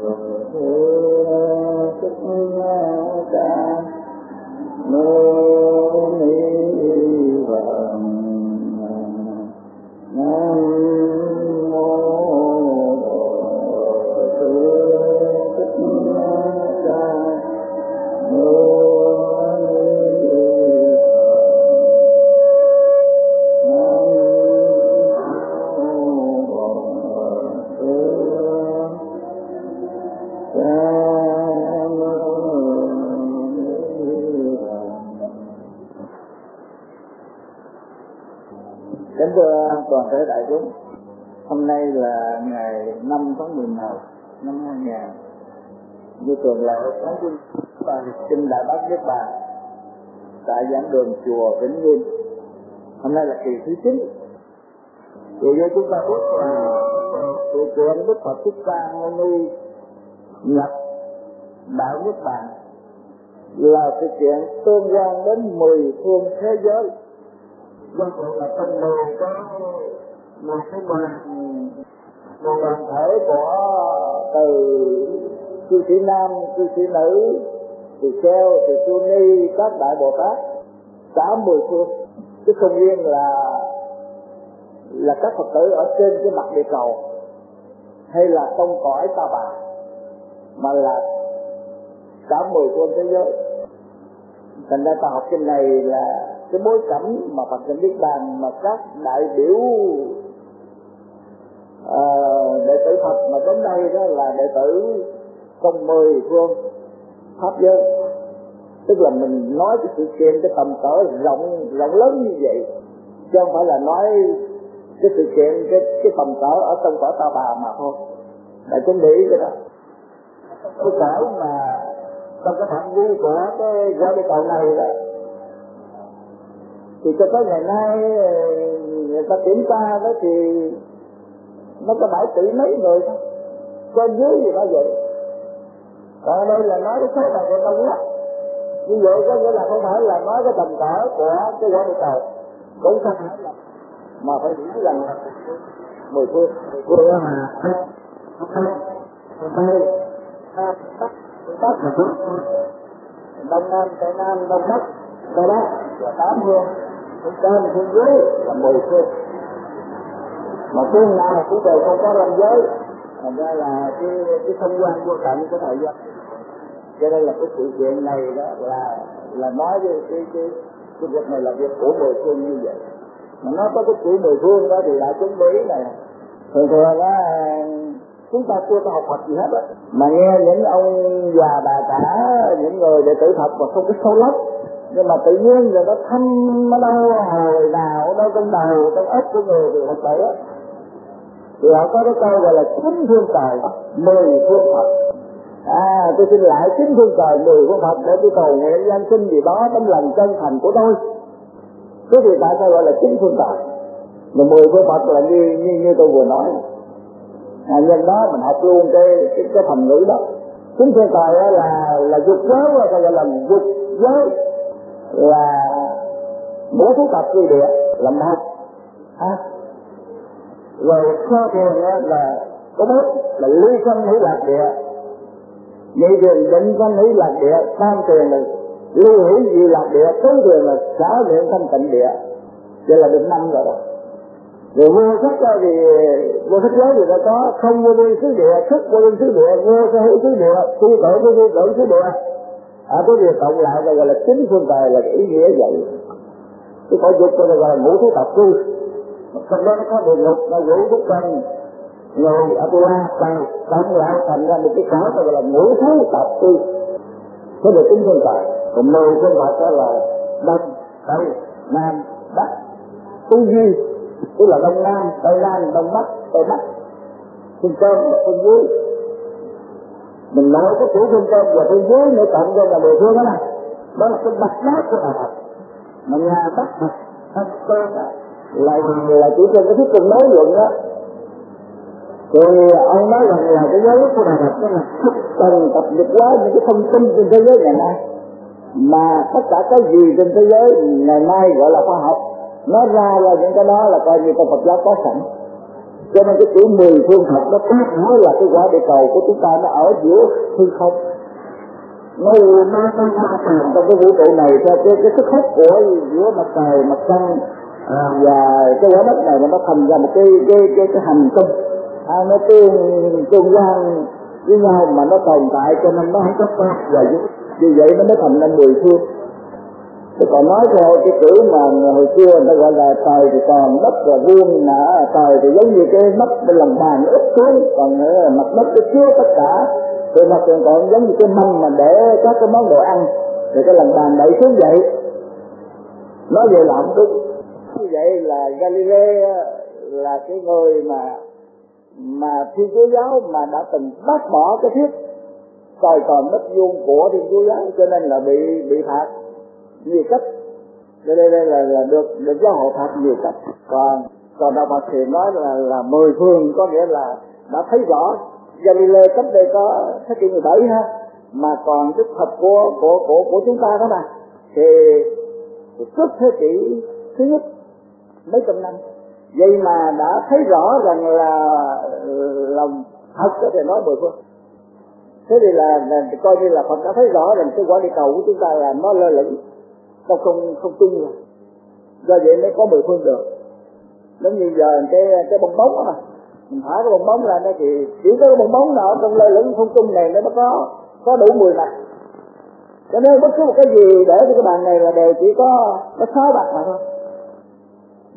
Kính chùa Vĩnh Nghiêm. Hôm nay là kỳ thứ 9. Thì như chúng ta biết là sự kiện Đức Phật Thích Ca Mâu Ni nhập Đạo Niết Bàn là sự kiện tương quan đến mười phương thế giới do cuộc là trong mười có một cái mười một đoàn thể của từ cư sĩ nam, cư sĩ nữ, từ treo từ tu ni các đại bồ tát cả mười phương chứ không riêng là là các phật tử ở trên cái mặt địa cầu hay là trong cõi ta bà mà là cả mười phương thế giới. Thành ra ta học trên này là cái bối cảnh mà Phật Kinh Niết Bàn mà các đại biểu uh, đệ tử Phật mà đến đây đó là đệ tử trong mười phương pháp giới tức là mình nói cái sự kiện, cái tầm cỡ rộng rộng lớn như vậy. Chứ không phải là nói cái sự kiện, cái cái tầm cỡ ở trong cõi ta bà mà thôi. Đại chúng để ý cái đó. Cái cỡ mà trong cái phạm vi của cái giáo địa cầu này đó, thì cho tới ngày nay, người ta kiểm tra đó thì nó có bảy tỷ mấy người thôi trên dưới gì đó vậy? Còn đây là nói cái số này của đông lắm như vậy có nghĩa là không phải là nói cái tầm cỡ của cái quả địa cầu. Cũng không phải là mà phải nghĩ rằng là mười phương. Phương mà tây bắc là phương đông nam, tây nam, đông bắc, tây bắc, và tám phương. Phương trên phương dưới là mười phương. Mà phương nào cũng đều không có ranh giới, thành ra là cái cái không gian vô tận của thời gian cho nên là cái sự kiện này đó là là nói về cái cái cái việc này là việc của mười phương như vậy. Mà nó có cái chữ mười phương đó thì lại chúng lý này thường thường á chúng ta chưa có học Phật gì hết á. Mà nghe những ông già bà cả những người đệ tử Phật mà không có sâu lắm. Nhưng mà tự nhiên rồi nó thâm nó đâu hồi nào đâu trong đầu trong ốc của người thì Phật tử á thì họ có cái câu gọi là chính phương trời, mười phương Phật à tôi xin lại chính phương trời mười của Phật để tôi cầu nguyện danh sinh gì đó tấm lòng chân thành của tôi. Cái gì tại sao gọi là chính phương trời? Mà mười của Phật là như như như tôi vừa nói. À, nhân đó mình học luôn cái cái, cái thành ngữ đó. Chính phương trời là là dục giới là gọi là dục giới? Là ngũ thú tập quy địa là một ha à, rồi sơ thiền là có bốn là ly thân hữu lạc địa nhị thiền định văn hữu lạc địa, tam thiền là lưu hữu dị lạc địa, tứ thiền là xả địa thanh tịnh địa. Vậy là được năm rồi đó. Rồi vô sắc đó thì, vô sắc giới thì đã có, không vô biên xứ địa thức vô biên xứ địa, vô sở hữu xứ địa, tu tự vô vi tự xứ địa. À cái việc cộng lại là gọi là chính phương tài là ý nghĩa vậy. Cái cõi dục là gọi là ngũ thứ tập cư trong đó nó có địa ngục, nó ngũ quốc căn người Atula bằng cộng lão thành ra được cái cõi gọi là ngũ thú tập tư. Thế được tính thân trời còn mười thân Phật đó là đông, tây, nam, bắc tư duy. Tức là đông nam, tây nam, đông bắc, tây bắc. Phương cơm và phương dưới. Mình nói cái chủ phương cơm và phương dưới nữa, cộng vô là mười phương đó này đó là cái mặt nát của đạo Phật mà nhà bắc Phật thân tên là là chỉ trên cái thuyết cùng nói luận đó thì ông nói rằng là cái giới của đạo Phật đó là thức cần tập dịch quá những cái thông tin trên thế giới ngày nay. Mà tất cả cái gì trên thế giới ngày nay gọi là khoa học nó ra là những cái đó là coi như cái Phật giáo có sẵn. Cho nên cái chữ mười phương thật nó khác nói là cái quả địa cầu của chúng ta nó ở giữa hư không. Nó nó nó nó trong cái vũ trụ này theo cái cái sức hút của giữa mặt trời mặt trăng à, và cái quả đất này nó thành ra một cái cái cái cái hành tinh hai nó tương tương quan với nhau mà nó tồn tại cho nên nó không có phát và vì vậy nó mới thành nên mười phương. Thế còn nói theo cái chữ mà hồi xưa nó gọi là trời thì còn đất là vuông nã trời thì giống như cái mắt bên lòng bàn úp xuống, còn ờ, mặt đất cái chứa tất cả. Thì mặt còn còn giống như cái mâm mà để các cái món đồ ăn, thì cái lòng bàn đẩy xuống vậy. Nói vậy là không đúng. Như vậy là Galileo là cái người mà mà thiên chúa giáo mà đã từng bác bỏ cái thuyết coi còn đất vuông của thiên chúa giáo cho nên là bị bị phạt nhiều cách đây đây, đây là, là được được giáo hội phạt nhiều cách còn còn đạo Phật thì nói là là mười phương có nghĩa là đã thấy rõ. Galileo cách đây có thế kỷ 17 ha mà còn đức Phật của của của của chúng ta đó mà. Thì trước thế kỷ thứ nhất mấy trăm năm vậy mà đã thấy rõ rằng là lòng thật có thể nói mười phương. Thế thì là, là coi như là Phật đã thấy rõ rằng cái quả địa cầu của chúng ta là nó lơ lửng nó không không tung rồi do vậy mới có mười phương được. Giống như giờ cái cái bong bóng mà mình thả cái bong bóng ra nó thì chỉ có cái bong bóng nào trong lơ lửng không tung này nó mới có có đủ mười mặt. Cho nên bất cứ một cái gì để cho cái bàn này là đều chỉ có có sáu mặt mà thôi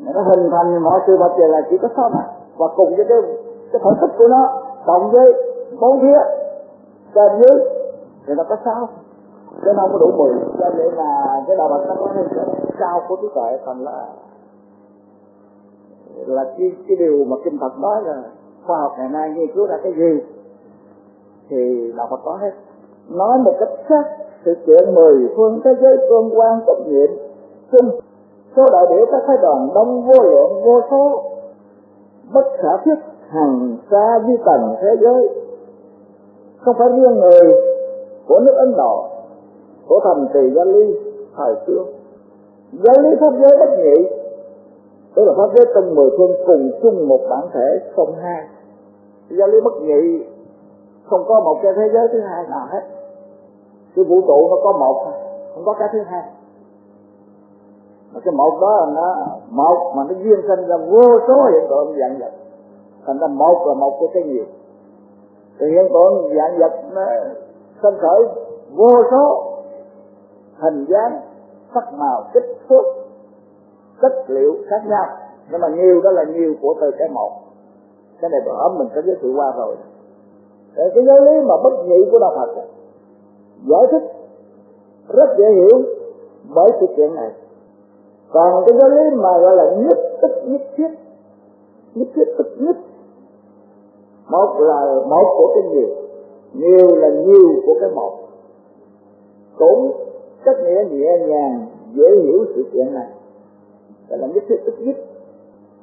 nó hình thành mọi sự vật là chỉ có sáu mặt và cùng với cái cái thể tích của nó, cộng với bốn phía, trên dưới, thì nó có sáu cho nó không có đủ mười, cho nên là cái đạo bạch nó có thêm cao của trí tuệ, thành là là cái cái điều mà kinh Phật nói là khoa học ngày nay nghiên cứu ra cái gì, thì đạo Phật có hết. Nói một cách khác, sự kiện mười phương thế giới tương quan trách nhiệm chung số đại biểu các phái đoàn đông vô lượng, vô số, bất khả thiết, hàng xa di tầng thế giới. Không phải riêng người của nước Ấn Độ, của thành trì gia ly thời xưa. Gia lý pháp giới bất nhị, tức là pháp giới trong mười phương cùng chung một bản thể không hai. Gia lý bất nhị, không có một cái thế giới thứ hai nào hết. Cái vũ trụ nó có một, không có cái thứ hai mà cái một đó là nó một mà nó duyên sinh ra vô số hiện tượng dạng vật. Thành ra một là một của cái nhiều thì hiện tượng dạng vật nó sinh khởi vô số hình dáng, sắc màu, kích thước, chất liệu khác nhau. Nhưng mà nhiều đó là nhiều của từ cái một cái này bữa mình có giới thiệu qua rồi. Để cái giáo lý mà bất nhị của đạo Phật giải thích rất dễ hiểu bởi sự kiện này còn cái giáo lý mà gọi là nhất tích nhất thiết. Nhất thiết tức nhất. Một là một của cái nhiều nhiều là nhiều của cái một. Cũng cách nghĩa nhẹ nhàng, dễ hiểu sự kiện này. Gọi là nhất thiết tức nhất.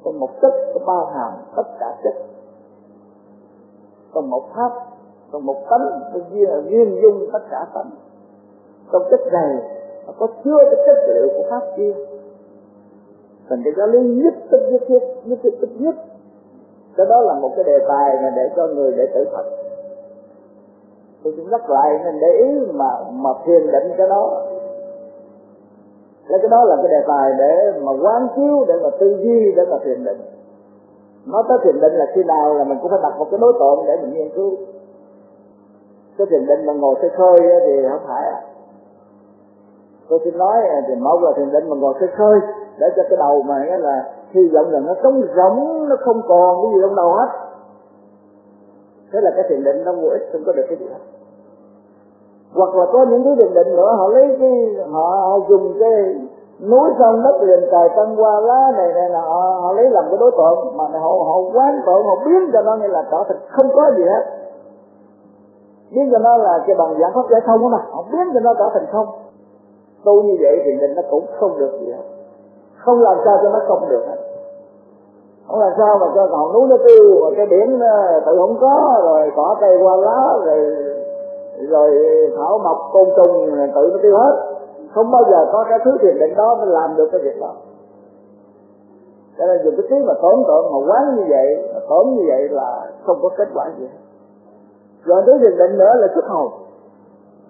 Còn một chất, có bao hàm, tất cả chất. Còn một pháp còn một tánh nó duyên dung tất cả tánh. Trong chất này, nó có chứa cái chất liệu của pháp kia thành cái giáo lý nhất tức nhất thiết nhất thiết tức nhất. Cái đó là một cái đề tài mà để cho người để tử Phật tôi cũng nhắc lại nên để ý mà mà thiền định cái đó. Cái đó là cái đề tài để mà quán chiếu, để mà tư duy, để mà thiền định. Nói tới thiền định là khi nào là mình cũng phải đặt một cái đối tượng để mình nghiên cứu. Cái thiền định mà ngồi xe khơi thì không phải à tôi xin nói à, thì một là thiền định mà ngồi khơi khơi để cho cái đầu mà nghĩa là hy vọng là nó trống rỗng nó không còn cái gì trong đầu hết. Thế là cái thiền định nó vô ích không có được cái gì hết. Hoặc là có những cái thiền định nữa họ lấy cái họ, họ dùng cái núi sông đất liền trời tân qua lá này này là họ, họ lấy làm cái đối tượng mà họ họ quán tượng họ biến cho nó như là trở thành không có gì hết. Biến cho nó là cái bằng dạng pháp giải không đó mà họ biến cho nó trở thành không tu như vậy thì định nó cũng không được gì hết không làm sao cho nó không được. Hết không làm sao mà cho ngọn núi nó tiêu mà cái biển ờ, tự không có, rồi cỏ cây qua lá, rồi rồi thảo mộc, côn trùng tự nó tiêu hết. Không bao giờ có cái thứ thiền định đó mới làm được cái việc đó. Cho nên dùng cái trí mà tưởng tượng mà quán như vậy, mà tưởng như vậy là không có kết quả gì hết. Rồi thứ thiền định nữa là xuất hồn.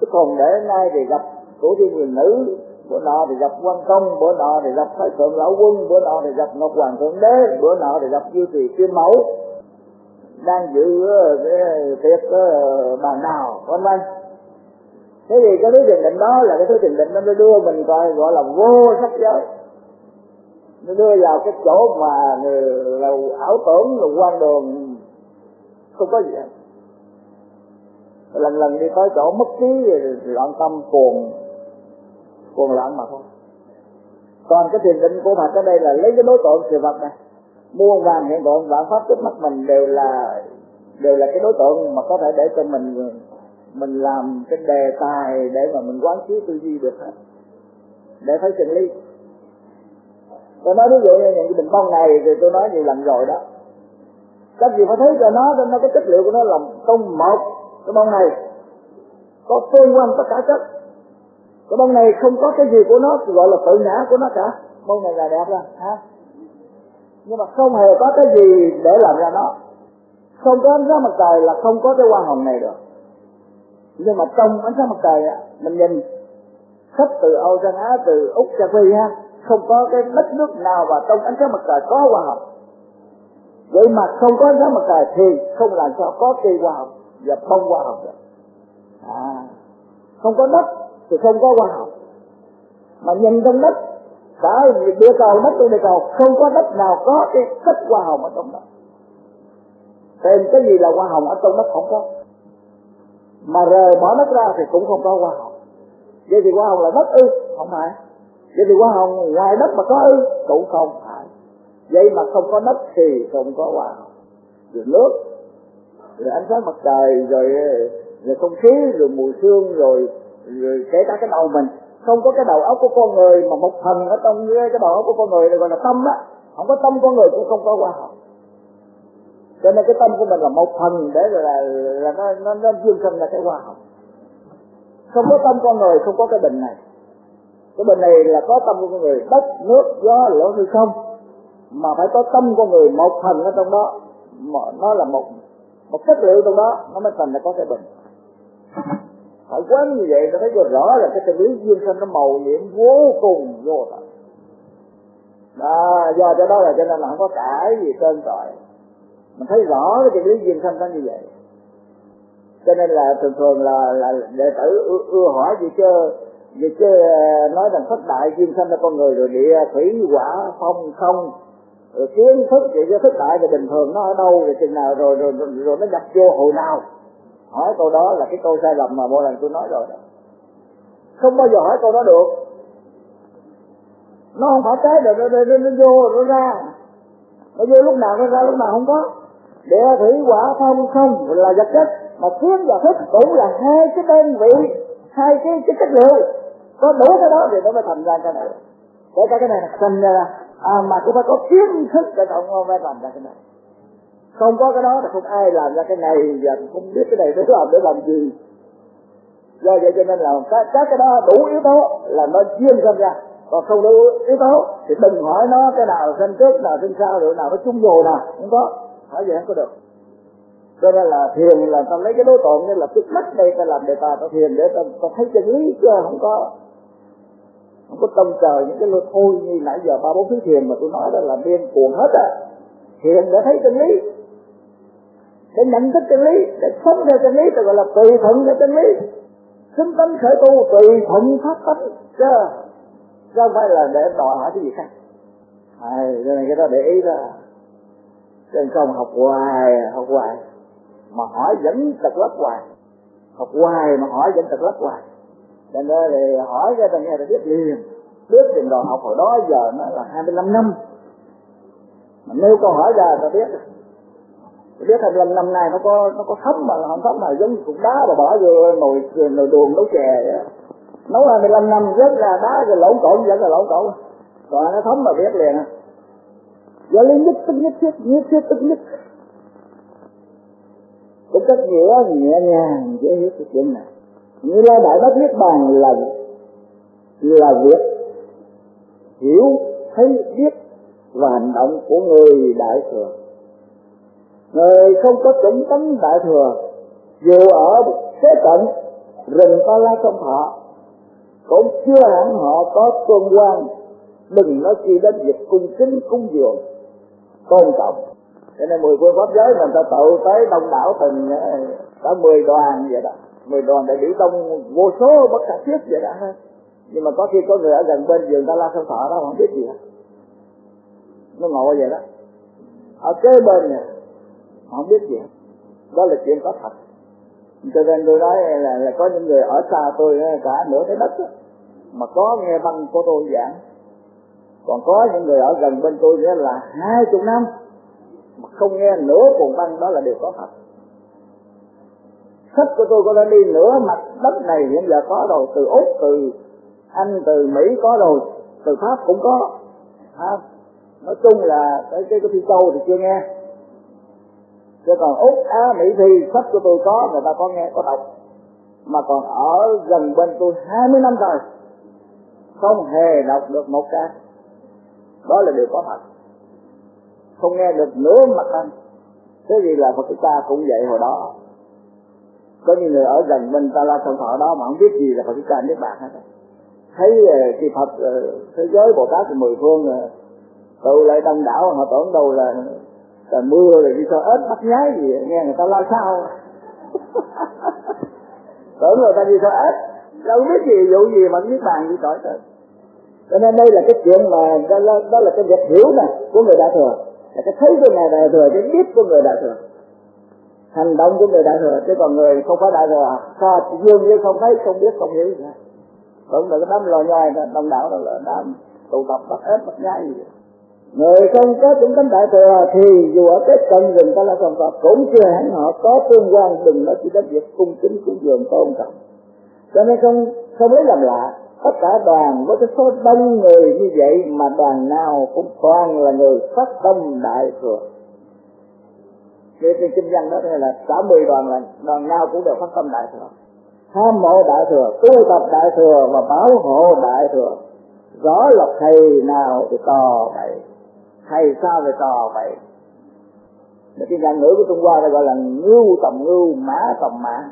Xuất hồn để nay thì gặp của thiên quyền nữ, bữa nọ thì gặp quan công, bữa nọ thì gặp thái thượng lão quân, bữa nọ thì gặp ngọc hoàng thượng đế, bữa nọ thì gặp dư trì kim mẫu. Đang dự ờ, cái, tiệc ờ, bàn nào vân vân thế thì cái thứ thiền định đó là cái thứ thiền định nó đưa mình coi gọi là vô sắc giới. Nó đưa vào cái chỗ mà là ảo tưởng là quan đường. Không có gì hết. Lần lần đi tới chỗ mất trí, loạn tâm cuồng cuồng loạn mà thôi. Còn cái thiền định của Phật ở đây là lấy cái đối tượng sự vật này muôn vàng hiện tượng, vạn pháp trước mắt mình đều là đều là cái đối tượng mà có thể để cho mình mình làm cái đề tài để mà mình quán chiếu tư duy được hết, để thấy chân lý. Tôi nói ví dụ như những cái bình bông này thì tôi nói nhiều lần rồi đó. Các gì phải thấy cho nó nó cái chất liệu của nó là công một, cái bông này có tương quan tất cả chất cái bông này không có cái gì của nó, gọi là tự ngã của nó cả. Bông này là đẹp ra ha nhưng mà không hề có cái gì để làm ra nó. Không có ánh sáng mặt trời là không có cái hoa hồng này được. Nhưng mà trong ánh sáng mặt trời á, mình nhìn khắp từ Âu sang Á, từ Úc sang Phi ha không có cái đất nước nào mà trong ánh sáng mặt trời có hoa hồng. Vậy mà không có ánh sáng mặt trời thì không làm sao có cây hoa hồng và bông hoa hồng được. À không có đất thì không có hoa hồng. Mà nhìn trong đất, cả địa cầu, đất trong địa cầu, không có đất nào có cái chất hoa hồng ở trong đó tìm cái gì là hoa hồng ở trong đất không có. Mà rời bỏ đất ra thì cũng không có hoa hồng. Vậy thì hoa hồng là đất ư? Không phải. Vậy thì hoa hồng ngoài đất mà có ư? Cũng không phải. Vậy mà không có đất thì không có hoa hồng. Rồi nước, rồi ánh sáng mặt trời, rồi rồi không khí, rồi mùi xương rồi rồi kể cả cái đầu mình, không có cái đầu óc của con người mà một phần ở trong cái đầu óc của con người là gọi là tâm á. Không có tâm con người cũng không có qua học. Cho nên cái tâm của mình là một phần để rồi là là nó nó nó dương sinh ra cái hoa học. Không có tâm con người, không có cái bình này. Cái bình này là có tâm của con người, đất, nước, gió lửa hư không. Mà phải có tâm con người một phần ở trong đó. Mà nó là một một chất liệu trong đó, nó mới thành là có cái bình phải quán như vậy nó thấy cho rõ là cái chân lý duyên sinh nó màu nhiệm vô cùng vô tận. À, do cho đó là cho nên là không có cãi gì trên tội mình thấy rõ cái chân lý duyên sinh nó như vậy. Cho nên là thường thường là là đệ tử ưa, ưa hỏi gì chứ gì chứ ờ, nói rằng thất đại duyên sinh là con người rồi địa thủy quả phong không rồi kiến thức vậy cho thất đại là bình thường nó ở đâu rồi chừng nào rồi rồi rồi, rồi nó nhập vô hồi nào hỏi câu đó là cái câu sai lầm mà mỗi lần tôi nói rồi đó. Không bao giờ hỏi câu đó được. Nó không phải cái rồi nó, nó, nó, nó vô nó ra. Nó vô lúc nào nó ra lúc nào không có. Địa thủy quả phong không là vật chất. Mà kiến và thức cũng là hai cái đơn vị hai cái cái chất liệu. Có đủ cái đó thì nó mới thành ra cái này. Kể cả cái này thành ra. À, mà cũng phải có kiến thức để cộng mới thành ra cái này không có cái đó là không ai làm ra cái này và không biết cái này để làm để làm gì. Do vậy cho nên là các, các cái đó đủ yếu tố là nó chuyên sinh ra. Còn không đủ yếu tố thì đừng hỏi nó cái nào sinh trước nào sinh sau rồi nào nó chung nhồi nào không có. Hỏi vậy không có được. Cho nên là thiền là ta lấy cái đối tượng nên là trước mắt đây ta làm đề tài ta thiền để ta, ta thấy chân lý chứ không có. Không có tâm trời những cái lôi thôi như nãy giờ ba bốn thứ thiền mà tôi nói đó là điên cuồng hết á thiền để thấy chân lý để nhận thức chân lý để sống theo chân lý tôi gọi là tùy thuận theo chân lý. Xứng tánh khởi tu tùy thuận pháp tánh. Chứ chứ không phải là để đòi hỏi cái gì khác. À, cho nên cái đó để ý đó. Trên không học hoài học hoài. Mà hỏi vẫn tật lấp hoài. Học hoài mà hỏi vẫn tật lấp hoài. Cho nên thì hỏi cho ta nghe ta biết liền. Biết trình độ học hồi đó giờ nó là 25 năm. Mà nếu câu hỏi ra ta biết biết là lần năm nay nó có nó có thấm mà, không thấm mà, giống cục đá mà bỏ vô nồi nồi đường nấu chè vậy nấu 25 năm rất là đá rồi lộn cộn vẫn là lộn cộn còn nó thấm mà biết liền à do lý nhất tức nhất thiết nhất thiết tức nhất. Cũng cách nghĩa nhẹ nhàng, dễ hiểu cái chuyện này. Như la đại bác niết bàn là là việc hiểu, thấy, biết và hành động của người đại thừa người không có chủng tánh đại thừa, dù ở thế cận, rừng ta la trong thọ cũng chưa hẳn họ có tôn quan, đừng nói chi đến việc cung kính cúng dường, tôn trọng. Cho nên mười phương pháp giới mình ta tụ tới đông đảo từng ờ, cả mười đoàn vậy đó. Mười đoàn đại biểu đông vô số bất khả thiết vậy đó. Nhưng mà có khi có người ở gần bên giường ta la sông thọ đó không biết gì hết. Nó ngồi vậy đó. Ở kế bên này không biết gì hết. Đó là chuyện có thật. Cho nên tôi nói là, là có những người ở xa tôi cả nửa cái đất đó, mà có nghe băng của tôi giảng. Còn có những người ở gần bên tôi nữa là hai chục năm mà không nghe nửa cuồng băng đó là điều có thật. Sách của tôi có đã đi nửa mặt đất này hiện giờ có rồi từ úc từ anh từ mỹ có rồi từ pháp cũng có. À, nói chung là cái cái cái phi châu thì chưa nghe chứ còn úc á mỹ thì sách của tôi có người ta có nghe có đọc. Mà còn ở gần bên tôi 20 năm rồi không hề đọc được một cái đó là điều có thật. Không nghe được nửa mặt anh. Thế gì là Phật ta cũng vậy hồi đó. Có những người ở gần bên ta la sông thọ đó mà không biết gì là Phật ta biết bạn hết thấy ờ, thì Phật ờ, thế giới Bồ Tát mười phương ờ, tụ lại đông đảo họ tưởng đâu là trời mưa rồi đi sao ếch bắt nhái gì nghe người ta la sao? Tưởng người ta đi sao ếch? Đâu biết gì vụ gì mà biết bàn gì cõi trời. Cho nên đây là cái chuyện mà đó là, đó là cái việc hiểu này của người đại thừa. Là cái thấy của người đại thừa cái biết của người đại thừa. Hành động của người đại thừa chứ còn người không phải đại thừa sao? Dường như không thấy không biết không hiểu gì hết. Là cái đám lò nhoi đông đảo đó là đám tụ tập bắt ép bắt nhái gì người không có chúng tánh đại thừa thì dù ở cái cận rừng ta là phòng Phật, cũng chưa hẳn họ có tương quan đừng nói chỉ đến việc cung kính cúng dường tôn trọng. Cho nên không không lấy làm lạ, tất cả đoàn, với cái số đông người như vậy mà đoàn nào cũng toàn là người phát tâm đại thừa. Cái cái kinh văn đó là cả mười đoàn là, đoàn nào cũng đều phát tâm đại thừa. Tham mộ đại thừa, tu tập đại thừa và bảo hộ đại thừa. Rõ là thầy nào thì to vậy thầy sao về trò vậy? Mà cái ngạn ngữ của Trung Hoa nó gọi là ngưu tầm ngưu, mã tầm mã.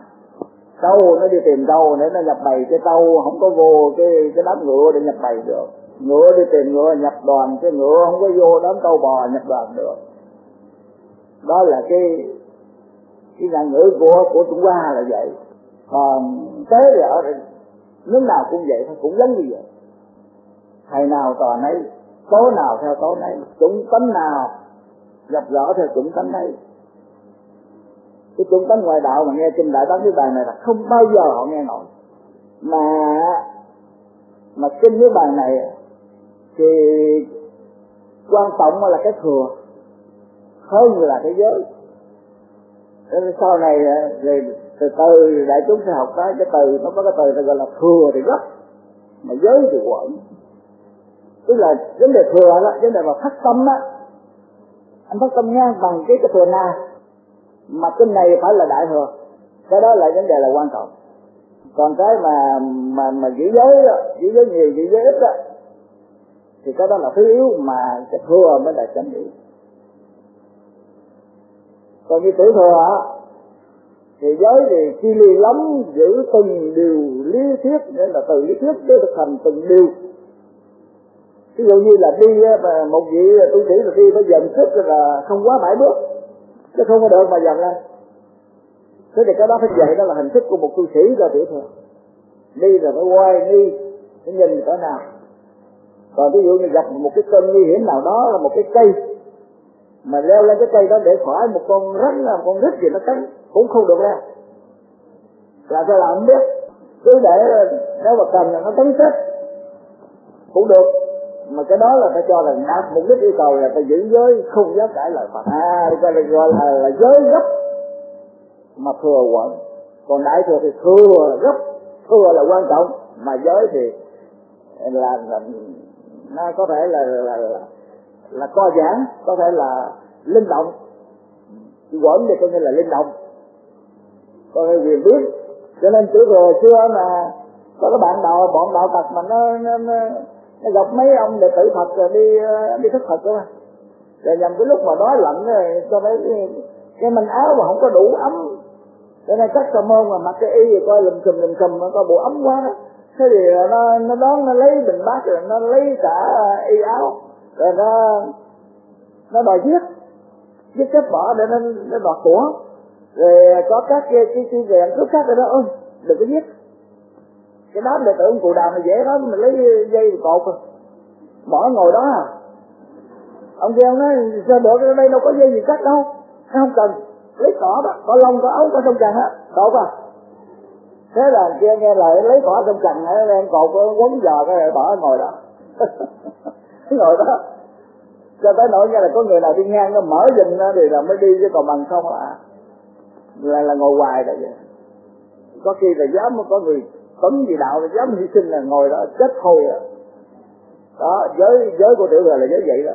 Trâu nó đi tìm trâu để nó nhập bầy cái trâu không có vô cái cái đám ngựa để nhập bầy được. Ngựa đi tìm ngựa, nhập đoàn, cái ngựa không có vô đám trâu bò nhập đoàn được. Đó là cái cái ngạn ngữ của của Trung Hoa là vậy. Còn tế thì ở nước nào cũng vậy thôi, cũng giống như vậy. Thầy nào tòa nấy tố nào theo tố nấy chúng tánh nào gặp rõ theo chúng tánh ấy cái chúng tánh ngoại đạo mà nghe kinh đại bác cái bài này là không bao giờ họ nghe nổi. Mà mà kinh cái bài này thì quan trọng là cái thừa, hơn là cái giới. Sau này ờ, thì từ từ đại chúng sẽ học cái cái từ, nó có cái từ gọi là thừa thì gấp mà giới thì quẩn tức là vấn đề thừa đó vấn đề mà phát tâm á. Anh phát tâm nha bằng cái cái thừa na. Mà cái này phải là đại thừa. Cái đó là vấn đề là quan trọng. Còn cái mà mà mà giữ giới đó, giữ giới nhiều giữ giới ít đó thì cái đó là thứ yếu mà cái thừa mới là chánh yếu còn như tiểu thừa thì giới thì chi li lắm giữ từng điều lý thuyết nên là từ lý thuyết tới thực hành từng điều ví dụ như là đi mà một vị tu sĩ là đi phải dần sức là không quá bảy bước. Chứ không có được mà dần lên. Thế thì cái đó phải dạy, đó là hình thức của một tu sĩ là tiểu thừa. Đi là phải quay nghi, phải nhìn cỡ nào. Còn ví dụ như gặp một cái cơn nguy hiểm nào đó, là một cái cây, mà leo lên cái cây đó để khỏi một con rắn là một con rít gì nó cắn, cũng không được leo. Là sao là không biết. Cứ để, nếu mà cần là nó cắn chết cũng được mà cái đó là phải cho là đạt mục đích yêu cầu là phải giữ giới không dám cãi lời Phật. À gọi là gọi là, là giới gấp mà thừa quẩn. Còn đại thừa thì thừa là gấp thừa là quan trọng. Mà giới thì là, là nó có thể là là, là, là co giãn có thể là linh động. Quẩn thì có nghĩa là linh động. Có nghĩa quyền biết. Cho nên tiểu thừa xưa mà có cái bạn đạo bọn đạo tặc mà nó, nó, nó, nó gặp mấy ông đệ tử Phật rồi đi đi thất Phật đó rồi nhầm cái lúc mà đói lạnh rồi cho mấy cái, mình manh áo mà không có đủ ấm. Cho nên các sa môn mà mặc cái y rồi coi lùm xùm lùm xùm nó coi bộ ấm quá đó. Thế thì nó nó đón nó lấy bình bát rồi nó lấy cả y áo. Rồi nó nó đòi giết giết chết bỏ để nó nó đoạt của. Rồi có các cái cái cái rèn cướp khác rồi đó ơi đừng có giết cái đám là tưởng ông cụ đàm là dễ lắm mình lấy dây cột rồi bỏ ngồi đó à. Ông kia ông nói sao được ở đây đâu có dây gì cắt đâu. Không cần. Lấy cỏ đó có lông có ấu có sông trần á. Cột à. Thế là kia nghe lời, lấy cỏ sông trần ở đây cột quấn giò cái rồi bỏ ngồi đó. Ngồi đó. Cho tới nỗi nghe là có người nào đi ngang nó mở dình nó thì là mới đi chứ còn bằng không là là là ngồi hoài đó vậy có khi là dám có người tấn gì đạo là dám hy sinh là ngồi đó chết thôi à. Đó giới giới của tiểu thừa là giới vậy đó.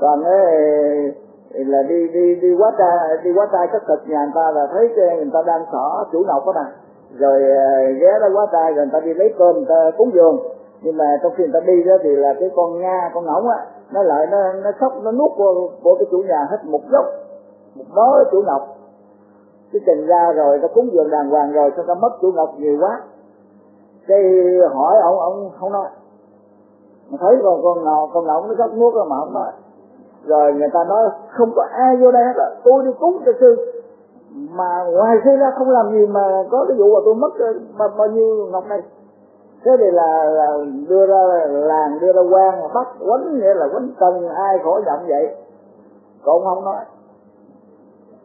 Còn ấy, là đi đi đi quá trai đi quá trai các thịt nhà người ta là thấy cái người ta đang xỏ chủ nọc đó nè rồi ờ, ghé đó quá trai rồi người ta đi lấy cơm người ta cúng giường nhưng mà trong khi người ta đi đó thì là cái con nga con ngỗng á nó lại nó nó khóc nó nuốt của của cái chủ nhà hết một gốc. Một đó chủ ngọc cái trình ra rồi ta cúng dường đàng hoàng rồi sao ta mất chủ ngọc nhiều quá? Cái hỏi ông ông không nói. Mà thấy con con ngọc con ngọc nó khóc nuốt rồi mà không nói. Rồi người ta nói không có ai vô đây hết là tôi đi cúng cho sư. Mà ngoài sư ra không làm gì mà có cái vụ mà tôi mất bao, bao nhiêu ngọc này thế thì là, là đưa ra làng đưa ra quan mà bắt quánh nghĩa là quánh cần ai khổ giọng vậy? Còn không nói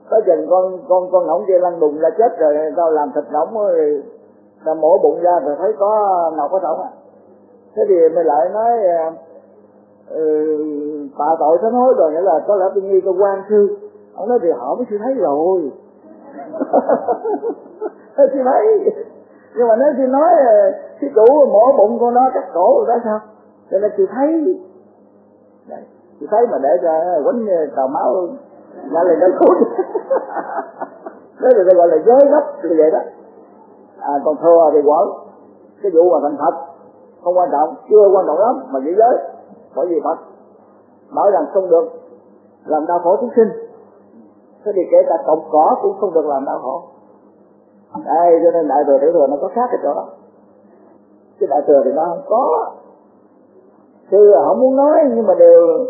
có chừng con con con ngỗng kia lăn đùng ra chết rồi tao làm thịt ngỗng rồi tao mổ bụng ra rồi thấy có ngọc có trỏng à. Thế thì mày lại nói à, ừ, tạ tội sám hối rồi nghĩa là có lẽ tôi nghi cơ quan sư. Ông nói thì họ mới chưa thấy rồi. Chưa thấy. Nhưng mà nếu sư nói à, sư chủ mổ bụng con nó cắt cổ rồi đó sao? Cho nên chưa thấy. Đấy, thấy mà để cho quánh à, tàu máu nó lên nó cút thế thì gọi là giới gấp như vậy đó. À, còn thừa thì quẩn cái vụ mà thành thật không quan trọng chưa quan trọng lắm mà giữ giới. Bởi vì Phật nói rằng không được làm đau khổ chúng sinh. Thế thì kể cả cọng cỏ cũng không được làm đau khổ. Đây cho nên đại thừa tiểu thừa nó có khác cái chỗ đó. Cái đại thừa thì nó không có. Sư không muốn nói nhưng mà đều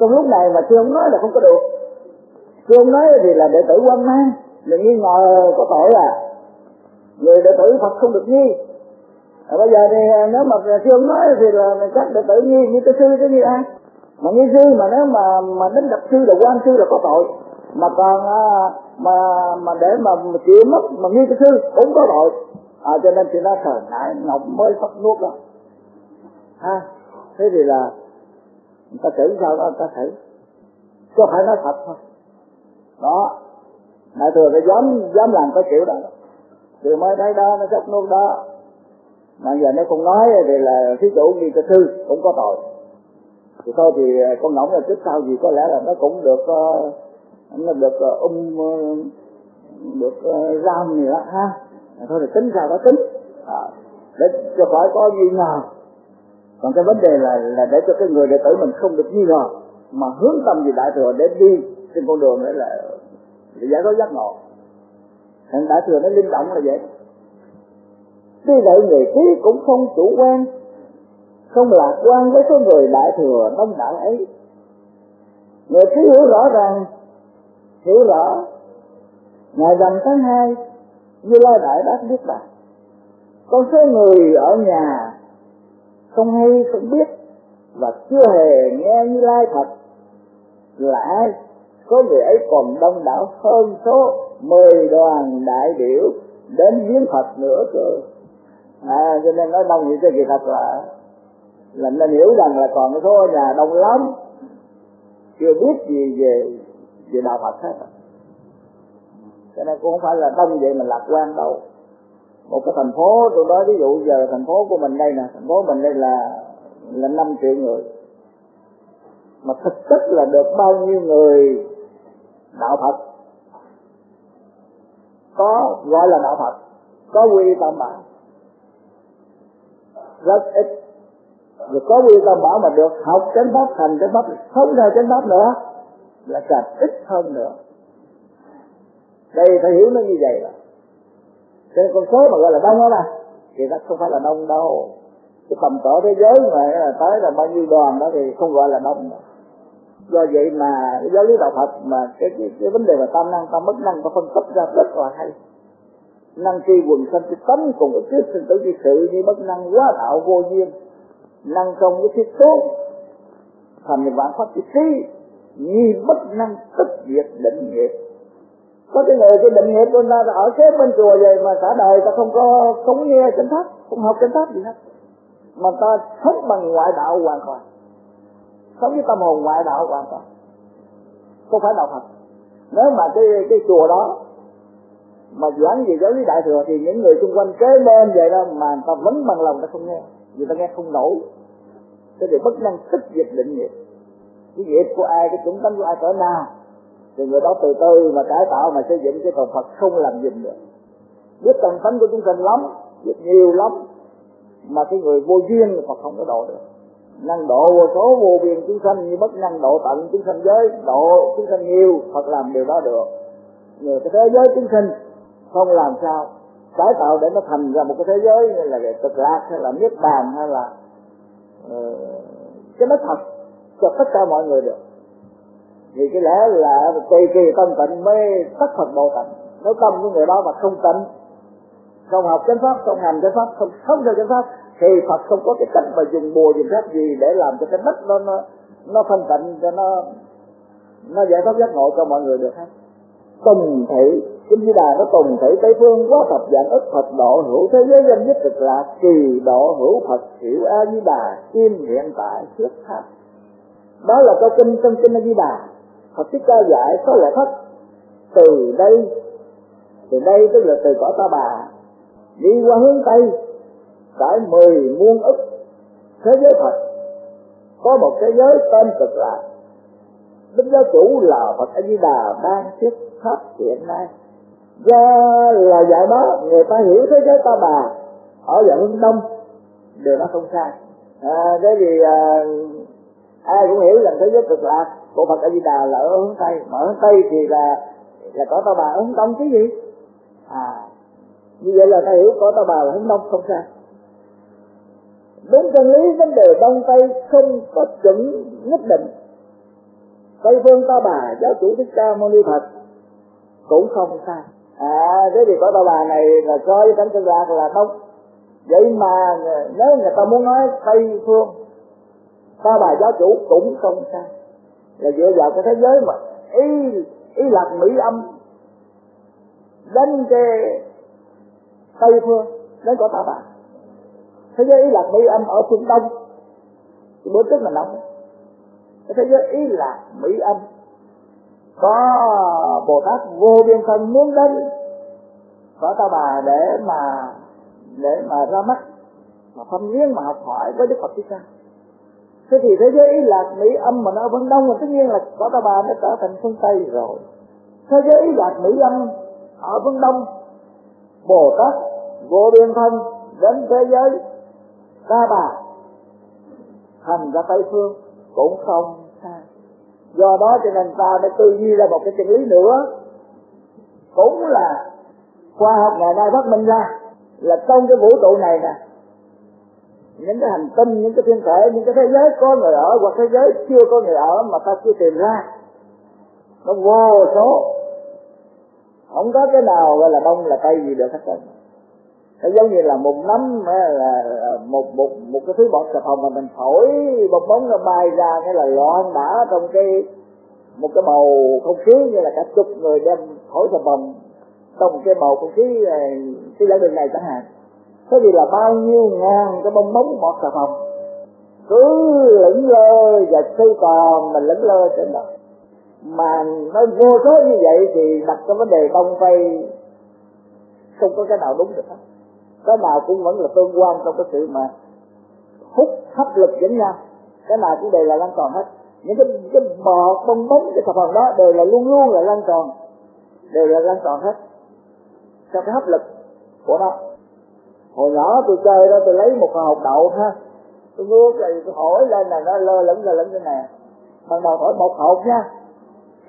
trong lúc này mà sư không nói là không có được sư không nói thì là đệ tử quan mang. Đừng nghi ngờ có tội à. Người đệ tử Phật không được nghi. À, bây giờ thì à, nếu mà sư ông nói thì là các đệ tử nghi như cái sư cái như ai? Mà nghi sư mà nếu mà mà đến gặp sư là quan sư là có tội. Mà còn à, mà mà để mà chịu mất mà nghi cái sư cũng có tội. À, cho nên thì nó thời nãy ngọc mới sắp nuốt đó. Ha thế thì là người ta thử sao? Đó người ta thử. Có phải nói thật thôi đó. Đại thừa phải dám dám làm cái kiểu đó. Từ mới thấy đó nó sắp nuốt đó. Mà giờ nó không nói thì là thí chủ nghi cái sư cũng có tội. Thì thôi thì à, con ngỗng là trước sau gì có lẽ là nó cũng được à, nó được ung um được giam gì đó ha. Thôi thì tính sao đó tính. À, để cho khỏi có nghi ngờ. Còn cái vấn đề là là để cho cái người đệ tử mình không được nghi ngờ mà hướng tâm về đại thừa để đi trên con đường đấy là để giải thoát giác ngộ. Thành đại thừa nó linh động là vậy. Tuy vậy người trí cũng không chủ quan, không lạc quan với số người đại thừa đông đảo ấy. Người trí hiểu rõ rằng hiểu rõ, ngày rằm tháng hai, như lai đại bác biết bà con số người ở nhà không hay, không biết và chưa hề nghe như lai thật là ai có người ấy còn đông đảo hơn số mười đoàn đại biểu đến viếng Phật nữa cơ. À cho nên nói đông như thế kỳ thật là là nên hiểu rằng là còn số nhà đông lắm. Chưa biết gì về về đạo Phật hết. Cho nên cũng không phải là đông vậy mà lạc quan đâu. Một cái thành phố, tôi nói ví dụ giờ thành phố của mình đây nè, thành phố mình đây là là năm triệu người. Mà thực chất là được bao nhiêu người đạo Phật. Có gọi là đạo Phật, có quy tâm bảo. Rất ít. Rồi có quy tâm bảo mà được học chánh pháp, thành chánh pháp sống theo chánh pháp nữa, là càng ít hơn nữa. Đây phải hiểu nó như vậy là cho nên con số mà gọi là đông đó mà thì nó không phải là đông đâu. Cái tầm cỡ thế giới mà, là tới là bao nhiêu đoàn đó thì không gọi là đông đâu do vậy mà giáo lý đạo Phật mà cái, cái, cái vấn đề mà tam năng tam bất năng có phân tích ra rất là hay. Năng tri quần sanh cái tánh cùng cái trước sinh tử di sự như bất năng quá đạo vô duyên. Năng công cái thiết số thành vạn pháp chi trí như bất năng tất diệt định nghiệp. Có cái người cái định nghiệp của ta ở kế bên chùa vậy mà cả đời ta không có không nghe chánh pháp không học chánh pháp gì hết. Mà ta sống bằng ngoại đạo hoàn toàn sống với tâm hồn ngoại đạo hoàn toàn. Không phải đạo Phật. Nếu mà cái cái chùa đó mà giảng về giáo lý đại thừa thì những người xung quanh kế bên vậy đó mà người ta vẫn bằng lòng ta không nghe. Người ta nghe không nổi. Thế thì bất năng thích dịch định nghiệp. Cái nghiệp của ai, cái chủng tánh của ai cỡ nào, thì người đó từ từ mà cải tạo mà xây dựng cái cầu Phật không làm gì được. Biết tầng tánh của chúng sinh lắm, biết nhiều lắm, mà cái người vô duyên thì Phật không có độ được năng độ vô số vô biên chúng sanh như bất năng độ tận chúng sanh giới độ chúng sanh nhiều Phật làm điều đó được. Người cái thế giới chúng sinh không làm sao cải tạo để nó thành ra một cái thế giới như là cực lạc hay là niết bàn hay là uh, cái đất thật cho tất cả mọi người được. Vì cái lẽ là kỳ kỳ tâm tịnh mới tất Phật độ tịnh. Nếu tâm của người đó mà không tịnh không học chánh pháp không hành chánh pháp không sống theo chánh pháp thì Phật không có cái cách mà dùng bùa dùng phép gì để làm cho cái đất nó nó nó thanh tịnh, cho nó nó giải thoát giác ngộ cho mọi người được hết. Tùng thị, kinh di đà nó tùng thị, tây phương quá thập dạng ức phật độ hữu thế giới danh nhất cực là kỳ độ hữu phật, hiểu a di đà kim hiện tại trước pháp đó là câu kinh, trong kinh a di đà. Phật thích ca dạy có lẽ thất. Từ đây từ đây tức là từ cõi ta bà, đi qua hướng tây trải mười muôn ức thế giới Phật có một thế giới tên cực lạc đức giáo chủ là Phật A Di Đà ban thuyết pháp hiện nay. Do là dạy đó người ta hiểu thế giới ta bà ở dạng hướng đông điều đó không sai. À, thế thì à, ai cũng hiểu rằng thế giới cực lạc của Phật A Di Đà là ở hướng tây. Mà hướng tây thì là là có ta bà ở hướng đông chứ gì? À như vậy là ta hiểu có ta bà là hướng đông không sai đúng chân lý vấn đề đông tây không có chuẩn nhất định. Tây phương ta bà, giáo chủ thích ca mâu ni phật, cũng không sai. À thế thì có ta bà này là coi với cánh cực lạc là đông. Vậy mà nếu người ta muốn nói tây phương ta bà giáo chủ cũng không sai. Là dựa vào cái thế giới mà ý ý lạc mỹ âm đến cái tây phương đến có ta bà thế giới ý lạc mỹ âm ở phương đông. Thì bữa trước mình nói thế giới ý lạc mỹ âm. Có bồ tát vô biên thân muốn đến. Có ta bà để mà để mà ra mắt, mà thăm viếng, mà học hỏi với đức phật thích ca. Thế thì thế giới ý lạc mỹ âm mà nó ở phương đông, mà tất nhiên là có ta bà nó trở thành phương tây rồi. Thế giới ý lạc mỹ âm ở phương đông. Bồ tát vô biên thân đến thế giới ta bà thành ra tây phương cũng không sai do đó cho nên ta đã tư duy ra một cái chân lý nữa. Cũng là khoa học ngày nay phát minh ra là trong cái vũ trụ này nè. Những cái hành tinh, những cái thiên thể, những cái thế giới có người ở hoặc thế giới chưa có người ở mà ta chưa tìm ra. Nó vô số. Không có cái nào gọi là đông là tây gì được hết trơn nó giống như là một nắm là một một một cái thứ bọt xà phòng mà mình thổi bong bóng nó bay ra, cái là loạn đã trong cái, một cái bầu không khí như là cả chục người đem thổi xà phòng. Trong cái bầu không khí ờ, cái lãnh đường này chẳng hạn. Thế thì là bao nhiêu ngàn cái bong bóng bọt xà phòng. Cứ lững lơ và sư còn mình lững lơ trên đó mà nó vô số như vậy thì đặt cái vấn đề bông phay không có cái nào đúng được hết cái nào cũng vẫn là tương quan trong cái sự mà hút hấp lực lẫn nhau. Cái nào cũng đều là lan tròn hết. Những cái cái bọt bong bóng, cái thập phần đó đều là luôn luôn là lan tròn. Đều là lan tròn hết. Theo cái hấp lực của nó. Hồi nhỏ tôi chơi đó, tôi lấy một hộp đậu ha. Tôi mua rồi tôi hỏi lên là nó lơ lửng lơ lửng thế này ban đầu thổi một hộp nha.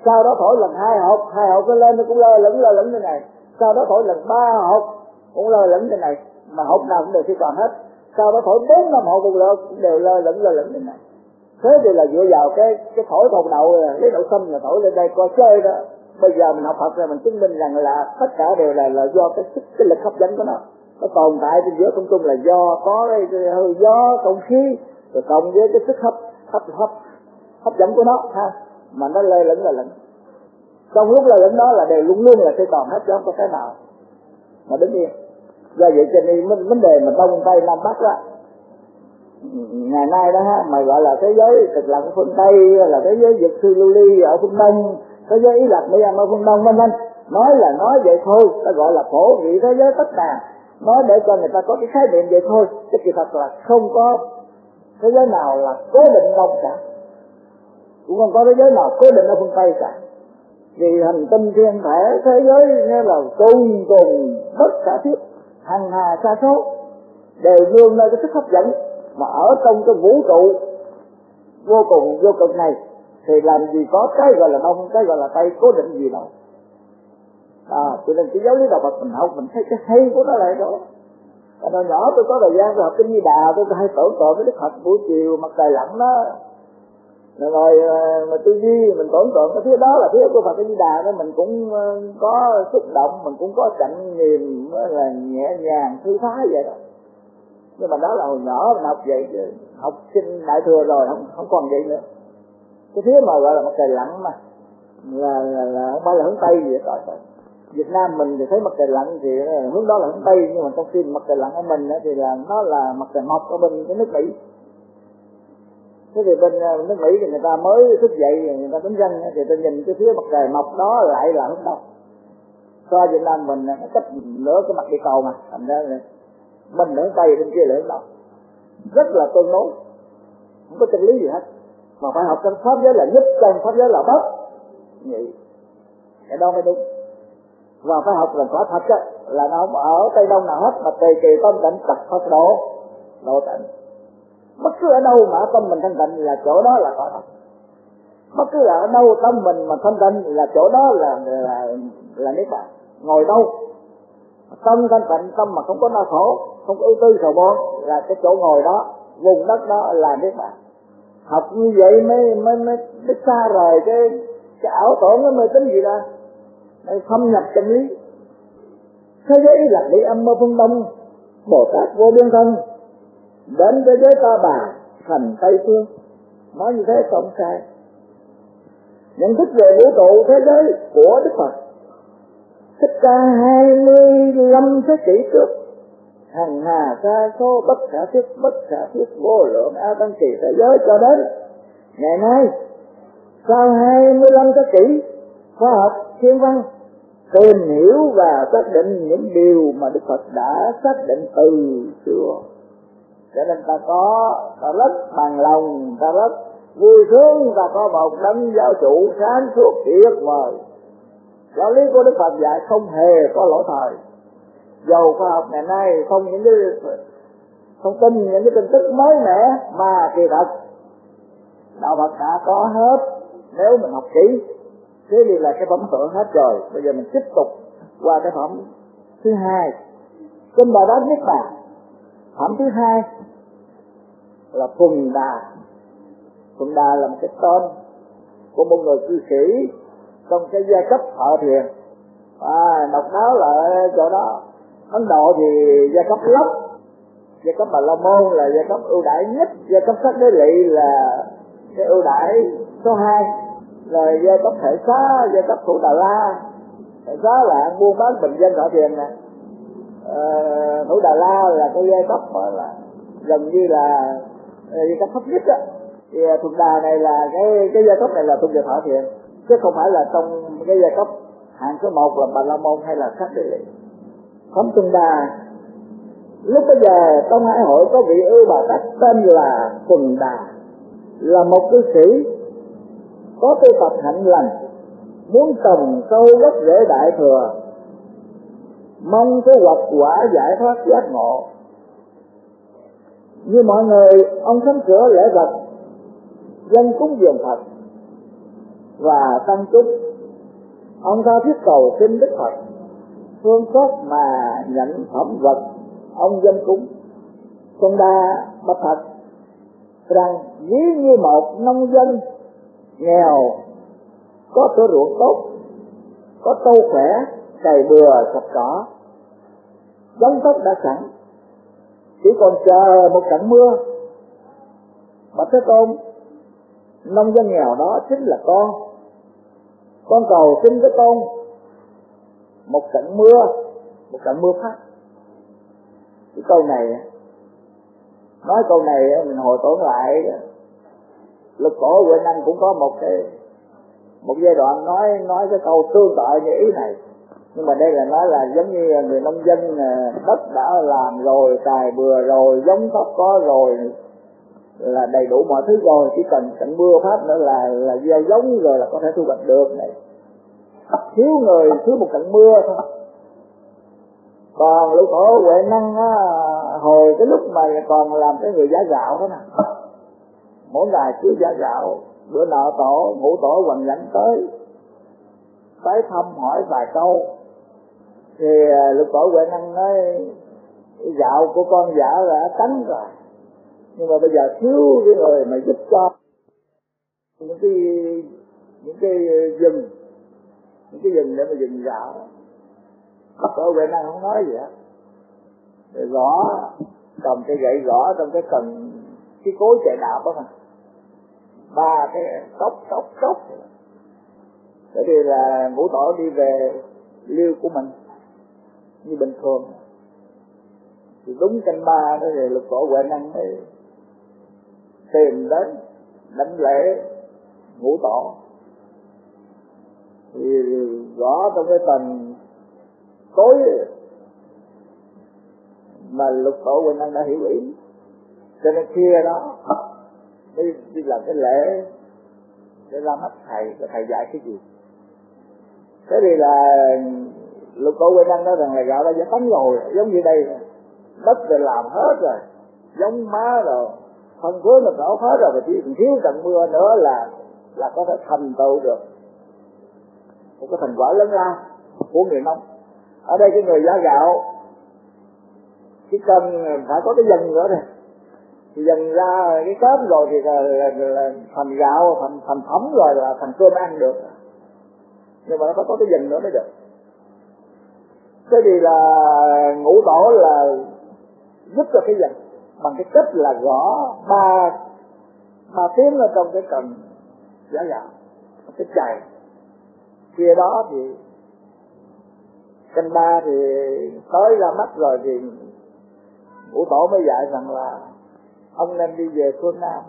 Sau đó thổi lần hai hộp. Hai hộp nó lên nó cũng lơ lửng lơ lửng thế này. Sau đó thổi lần ba hộp cũng lơ lửng trên này mà hộp nào cũng đều phi toàn hết. Sau đó thổi bốn năm hộ cùng lơ cũng đều lơ lửng lơ lửng trên này. Thế thì là dựa vào cái cái thổi đầu đầu lấy đậu xanh là thổi lên đây coi chơi đó. Bây giờ mình học Phật rồi mình chứng minh rằng là tất cả đều là là do cái sức cái lực hấp dẫn của nó. Nó tồn tại trên giữa không trung là do có cái, cái hơi gió không khí rồi cộng với cái sức hấp hấp hấp hấp dẫn của nó ha. Mà nó lơ lửng là lửng. Trong lúc lơ lửng đó là đều luôn luôn là sẽ toàn hết chứ không có cái nào mà đứng yên. Do vậy cho nên vấn đề mà đông tây nam bắc đó ngày nay đó ha, mà gọi là thế giới cực lạc của phương tây, là thế giới vực sư lưu ly ở phương đông, thế giới ý lạc mỹ ở phương đông, vân vân. Nói là nói vậy thôi, ta gọi là phổ vị thế giới tất cả. Nói để cho người ta có cái khái niệm vậy thôi, chứ kỳ thật là không có thế giới nào là cố định đông cả. Cũng không có thế giới nào cố định ở phương tây cả vì hành tinh thiên thể, thế giới nghe là cùng cùng bất khả thiết hằng hà xa số, đều nương nơi cái sức hấp dẫn mà ở trong cái vũ trụ vô cùng, vô cực này. Thì làm gì có cái gọi là đông, cái gọi là tây, cố định gì đâu. À cho nên cái giáo lý đạo Phật mình học, mình thấy cái hay của nó lại đó. Hồi nhỏ tôi có thời gian tôi học kinh Di Đà, tôi hay tưởng tượng với đức Phật buổi chiều, mặt trời lặn đó rồi, rồi mà tư duy mình tưởng tượng cái phía đó là phía của Phật Di Đà đó mình cũng ờ, có xúc động mình cũng có chạnh niềm là nhẹ nhàng thư thái vậy đó. Nhưng mà đó là hồi nhỏ mình học vậy chứ học sinh đại thừa rồi không không còn vậy nữa. Cái phía mà gọi là mặt trời lặn mà là là, là không phải là hướng tây gì đó rồi. Việt Nam mình thì thấy mặt trời lặn thì ờ, hướng đó là hướng tây nhưng mà trong khi mặt trời lặn ở mình thì là nó là mặt trời mọc ở bên cái nước Mỹ thế thì bên ờ, nước Mỹ thì người ta mới thức dậy, người ta tính dân thì tôi nhìn cái phía mặt trời mọc đó lại là hướng đông so Việt Nam mình nó cách nửa cái mặt địa cầu mà, thành ra là mình nửa tây bên kia là hướng đông rất là tương đối, không có chân lý gì hết. Mà phải học trong pháp giới là nhất chân pháp giới là bất vậy, cái đó mới đúng. Và phải học là quả thật á, là nó không ở tây đông nào hết, mà tùy kỳ tâm tịnh tập phật độ độ tịnh bất cứ ở đâu mà tâm mình thanh tịnh là chỗ đó là có thật. Bất cứ ở đâu tâm mình mà thanh tịnh là chỗ đó là là là niết bàn. Ngồi đâu? Tâm thanh tịnh tâm mà không có đau khổ không có ưu tư sầu bo là cái chỗ ngồi đó vùng đất đó là niết bàn. Học như vậy mới mới mới, mới xa rời cái cái ảo tưởng nó mê tính gì ra thâm nhập chân lý. Thế giới là lý âm mơ phương đông bồ tát vô biên thân đến thế giới ta bà, thành tây phương. Nói như thế không sai. Nhận thức về vũ trụ thế giới của đức phật. Thích ca hai mươi lăm thế kỷ trước. Hằng hà xa số, bất khả thiết bất khả thiết vô lượng a tăng kỳ thế giới cho đến ngày nay. Sau hai mươi lăm thế kỷ, khoa học, thiên văn tìm hiểu và xác định những điều mà Đức Phật đã xác định từ xưa cho nên ta có, ta rất bằng lòng, ta rất vui sướng, ta có một đấng giáo chủ sáng suốt tuyệt vời giáo lý của Đức Phật dạy không hề có lỗi thời. Dầu khoa học ngày nay không những cái thông tin những cái tin tức mới mẻ mà kỳ thật, đạo Phật đã có hết. Nếu mình học kỹ, thế thì là cái phẩm thượng hết rồi. Bây giờ mình tiếp tục qua cái phẩm thứ hai. Kinh bà đáp niết bàn phẩm thứ hai là phùng đà. Phùng đà là một cái tên của một người cư sĩ trong cái giai cấp thợ thiền. À, độc đáo là chỗ đó. Ấn độ thì giai cấp lốc giai cấp bà la môn là giai cấp ưu đãi nhất giai cấp sách đế lị là cái ưu đãi số hai rồi giai cấp thể xá giai cấp thủ đà la. Thể xá là buôn bán bình dân họ thiền nè à, thủ đà la là cái giai cấp là gần như là ờ, giai cấp thấp nhất á. Thì ờ, thuộc đà này là cái cái giai cấp này là thuộc về thọ thiền chứ không phải là trong cái giai cấp hạng số một là bà la môn hay là sắc địa lị. Phẩm đà lúc bây giờ trong hải hội có vị ưu bà tát tên là quần đà là một cư sĩ có tư tập hạnh lành muốn trồng sâu gốc rễ đại thừa mong có hoạch quả giải thoát giác ngộ. Như mọi người, ông sắm sửa lễ vật, dân cúng dường Phật và tăng chúc ông ta thiết cầu xin Đức Phật phương pháp mà nhận phẩm vật, ông dân cúng. Con đa bạch thật rằng ví như một nông dân nghèo, có cửa ruộng tốt, có trâu khỏe cày bừa sạch cỏ. Giống tất đã sẵn. Chỉ còn chờ một trận mưa. Bạch thế tôn nông dân nghèo đó chính là con. Con cầu xin với con, một trận mưa, một trận mưa phát cái câu này, nói câu này mình hồi tưởng lại lực cổ Huệ anh cũng có một cái, một giai đoạn nói nói cái câu tương tự như ý này nhưng mà đây là nói là giống như người nông dân à, đất đã làm rồi tài bừa rồi giống tóc có rồi là đầy đủ mọi thứ rồi. Chỉ cần cảnh mưa phát nữa là là gieo giống rồi là có thể thu hoạch được này. Thiếu người thiếu một trận mưa thôi. Còn lũ khổ huệ năng á, hồi cái lúc mà còn làm cái người giá gạo đó nè. Mỗi ngày cứ giá gạo bữa nọ tổ ngủ tổ hoàng lãnh tới. Tới thăm hỏi vài câu thì à, lục tổ huệ năng nói gạo của con giả đã tánh rồi. Nhưng mà bây giờ thiếu cái người mà giúp cho những cái những cái rừng, những cái rừng để mà dừng gạo. Tổ huệ năng không nói gì hết. Rồi gõ, cầm cái gậy gõ trong cái cần, cái cối chạy đạp đó mà. Ba cái tóc tóc tóc. Để vì là ngũ tổ đi về liêu của mình như bình thường thì đúng canh ba đó thì lục tổ huệ năng mới tìm đến đánh lễ ngũ tổ. Thì rõ trong cái tầng tối mà lục tổ huệ năng đã hiểu ý. Cho nên kia đó đi, đi làm cái lễ để ra mắt thầy và thầy dạy cái gì. Thế thì là lục tổ huệ năng nói rằng là gạo đã giải phóng rồi giống như đây đất rồi làm hết rồi giống má rồi. Phân phối là đổ hết rồi mà chỉ còn thiếu trận mưa nữa là là có thể thành tựu được. Một cái thành quả lớn lao của người nông ở đây cái người giá gạo chỉ cần phải có cái dần nữa này thì dần ra cái cớm rồi thì là, là, là, thành gạo thành thành phẩm rồi là thành cơm ăn được. Nhưng mà nó phải có cái dần nữa mới được thế thì là ngũ tổ là giúp cho cái dần bằng cái cách là gõ ba ba tiếng ở trong cái cần giả gạo cái chày kia đó thì canh ba thì tới ra mắt rồi thì ngũ tổ mới dạy rằng là ông nên đi về phương nam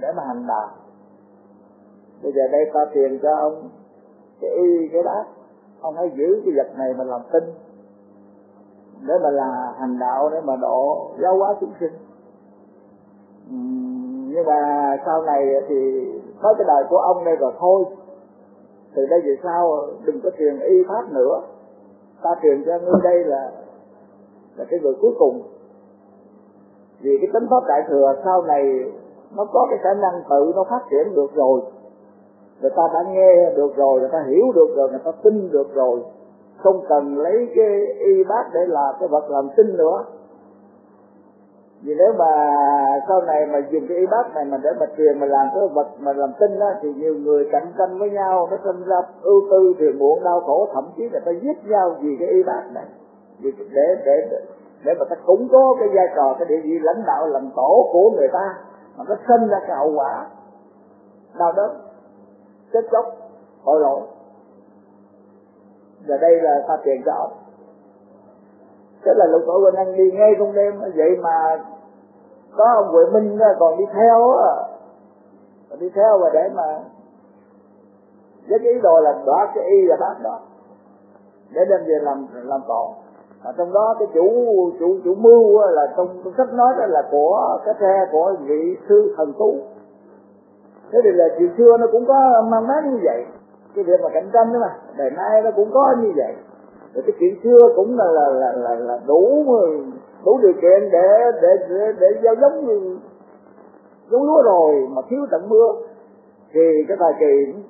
để mà hành đạo. Bây giờ đây ta tiền cho ông cái y, cái đó ông hãy giữ cái vật này mà làm tin để mà là hành đạo, để mà độ giáo hóa chúng sinh. Ừ, nhưng mà sau này thì có cái đời của ông đây rồi thôi. Từ đây về sau đừng có truyền y pháp nữa. Ta truyền cho ngươi đây là là cái người cuối cùng. Vì cái tính pháp đại thừa sau này nó có cái khả năng tự nó phát triển được rồi. Người ta đã nghe được rồi, người ta hiểu được rồi, người ta tin được rồi không cần lấy cái y bát để làm cái vật làm tinh nữa. Vì nếu mà sau này mà dùng cái y bát này mà để mà truyền mà làm cái vật mà làm tinh á, thì nhiều người cạnh tranh với nhau, nó sinh ra ưu tư phiền muộn đau khổ, thậm chí là ta giết nhau vì cái y bát này. Vì để để để mà ta củng cố cái vai trò, cái địa vị lãnh đạo làm tổ của người ta, mà nó sinh ra cái hậu quả đau đớn, chết chóc tội lỗi và đây là ta tiền cho ông thế là lục tổ quỳnh anh đi ngay trong đêm. Vậy mà có ông Huệ Minh còn đi theo còn đi theo và để mà với cái ý đồ là đó cái y và bác đó. Để đem về làm làm tổ. Ở trong đó cái chủ chủ chủ mưu là trong, trong sách nói đó là của cái xe của vị sư thần tú. Thế thì là chuyện xưa nó cũng có mang mát như vậy cái việc mà cạnh tranh đó mà. Đời nay nó cũng có như vậy. Rồi cái chuyện xưa cũng là là là là, là đủ đủ điều kiện để để để, để gieo giống như giống lúa rồi mà thiếu tận mưa. Thì cái thời kỳ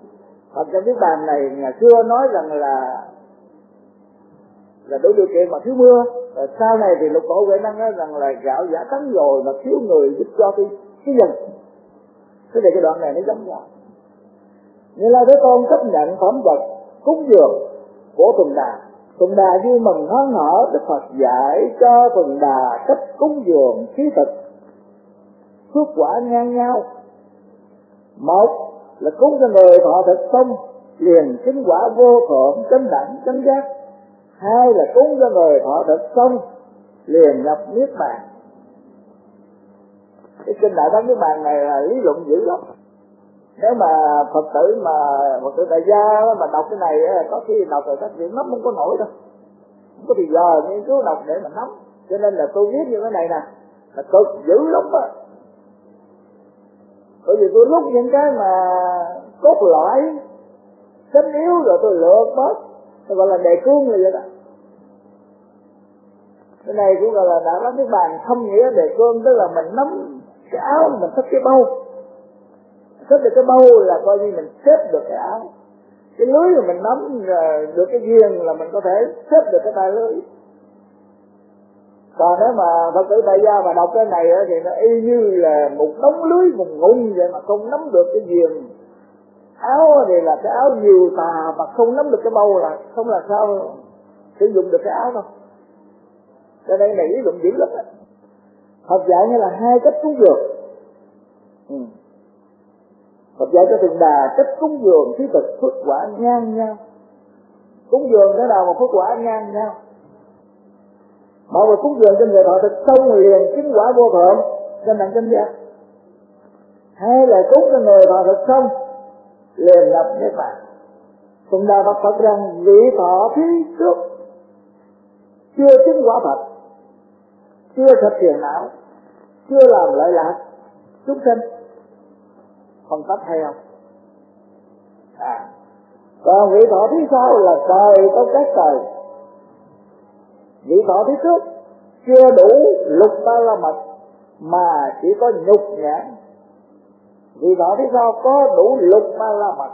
Phật trong cái Bàn này ngày xưa nói rằng là là đủ điều kiện mà thiếu mưa. Rồi sau này thì lục tổ huệ năng nói rằng là gạo giả tấn rồi mà thiếu người giúp cho cái cái dân. Thế thì cái đoạn này nó giống nhau như lai thế tôn chấp nhận phẩm vật cúng dường của tuần đà. Tuần đà vui mừng hớn hở, đức phật dạy cho tuần đà cách cúng dường khí thực. Phước quả ngang nhau. Một là cúng cho người thọ thực xong, liền chứng quả vô thượng, chánh đẳng, chánh giác. Hai là cúng cho người thọ thực xong, liền nhập niết bàn. Cái kinh đại thánh niết bàn này là lý luận dữ lắm nếu mà phật tử mà, phật tử đại gia mà đọc cái này có khi đọc rồi các vị nắm không có nổi đâu. Không có thì giờ nghiên cứu đọc để mà nắm. Cho nên là tôi viết như thế này nè, là cực dữ lắm á. Bởi vì tôi rút những cái mà cốt lõi tính yếu rồi tôi lượt bớt. Tôi gọi là đề cương rồi vậy đó. Cái này cũng gọi là đã có cái bàn thâm nghĩa đề cương, tức là mình nắm cái áo, mình thích cái bao xếp được cái bâu là coi như mình xếp được cái áo. Cái lưới mà mình nắm được cái giềng là mình có thể xếp được cái tay lưới. Còn nếu mà phật tử tại gia mà đọc cái này thì nó y như là một đống lưới vùng ngùng vậy mà không nắm được cái giềng áo thì là cái áo nhiều tà mà không nắm được cái bâu là không là sao sử dụng được cái áo đâu. Cho nên này lý luận dữ lắm học dạy như là hai cách cứu được. Ừ. Phật dạy cho từng đà cách cúng dường thí thực phước quả ngang nhau. Cúng dường thế nào mà phước quả ngang nhau. Mọi người cúng dường cho người thọ thực xong liền chứng quả vô thượng trên đẳng chân giác. Hay là cúng cho người thọ thực xong liền nhập niết bàn. Từng đà Phật Phật rằng vị thọ thí trước chưa chứng quả Phật, chưa thật thiền não chưa làm lợi lạc chúng sinh phân tích hay không? À còn vị thọ thứ sau là trời có các trời. Vị thọ thứ trước, chưa đủ lục ba la mật, mà chỉ có nhục nhãn. Vị thọ thứ sau, có đủ lục ba la mật,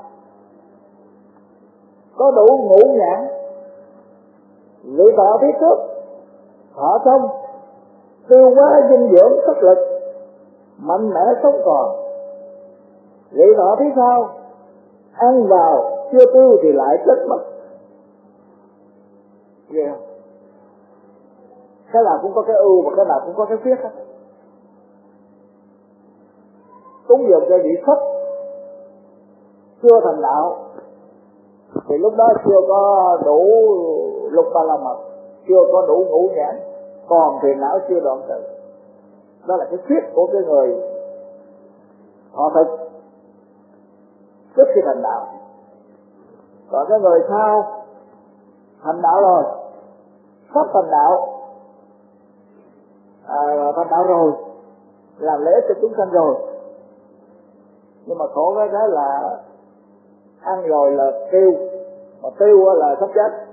có đủ ngũ nhãn. Vị thọ thứ trước thọ xong, tiêu hóa dinh dưỡng sức lực, mạnh mẽ sống còn vậy nọ thế sao? Ăn vào, chưa tiêu thì lại chết mất. Ghê yeah. cái nào cũng có cái ưu và cái nào cũng có cái khuyết hết cúng dường cho vị thấp chưa thành đạo. Thì lúc đó chưa có đủ lục ba la mật, chưa có đủ ngũ nhãn. Còn thì não chưa đoạn tự đó là cái khuyết của cái người. Họ thực trước khi thành đạo. Còn cái người sau thành đạo rồi. Sắp thành đạo. À, thành đạo rồi. Làm lễ cho chúng sanh rồi. Nhưng mà khổ cái đó là ăn rồi là tiêu. Mà tiêu là sắp chết.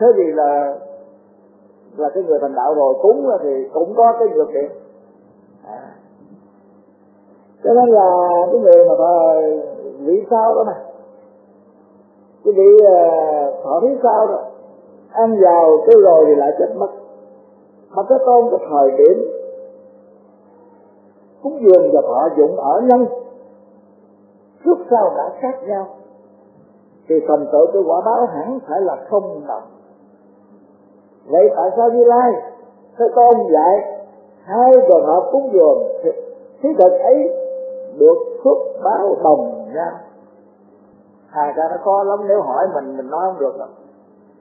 Thế thì là là cái người thành đạo rồi. Cúng thì cũng có cái nhược điểm à. cho nên là cái người mà thôi vị sao đó mà. Cái vị uh, thọ phía sau đó ăn vào tới rồi thì lại chết mất. Mà cái tôn cái thời điểm cúng dường và thọ dụng ở nhân trước sau đã khác nhau. Thì thành tựu cái quả báo hẳn phải là không đồng. Vậy tại sao như lai cái tôn dạy hai trường hợp cúng dường thì thí thực ấy được phước báo đồng nha, hai ra nó khó lắm nếu hỏi mình mình nói không được đâu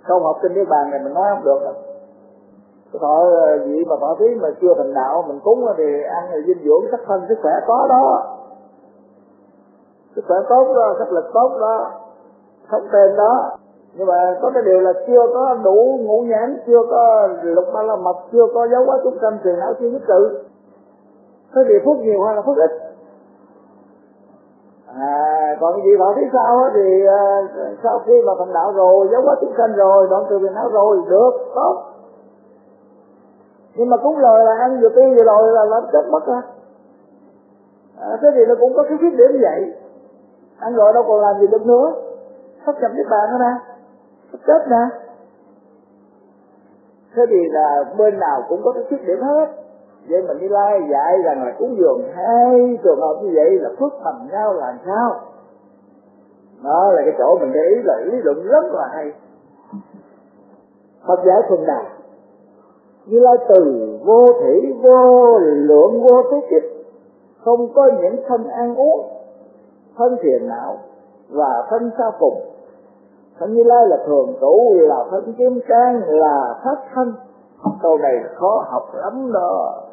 không học kinh niết bàn này mình nói không được đâu cái thọ gì mà thọ thí mà chưa thành đạo mình cúng thì ăn thì dinh dưỡng sắc thân sức khỏe có đó. Sức khỏe tốt đó sức lực tốt đó không tên đó. Nhưng mà có cái điều là chưa có đủ ngũ nhãn chưa có lục ba la mật chưa có dấu quá chúng sanh tiền não chưa nhất tự. Thế thì phước nhiều hay là phước ít? À còn cái gì bảo phía sau thì uh, sau khi mà thành đạo rồi dấu quá chúng sanh rồi đoạn từ tiền não rồi được tốt. Nhưng mà cúng lời là ăn vừa tiêu vừa rồi là là chết mất ra à, thế thì nó cũng có cái khuyết điểm vậy. Ăn rồi đâu còn làm gì được nữa. Sắp nhập niết bạn nữa nè. Sắp chết nè. Thế thì là bên nào cũng có cái khuyết điểm hết vậy mình đi lai dạy rằng là cúng dường hai trường hợp như vậy là phước thành nhau làm sao? Đó là cái chỗ mình để ý là lý luận rất là hay. Phật giải thuần đà Như lai từ vô thủy, vô lượng, vô túc kiếp, Không có những thân ăn uống, Thân phiền não Và thân sao cùng Thân Như Lai là thường trụ, Là thân kim cang, Là thất thân Câu này khó học lắm đó.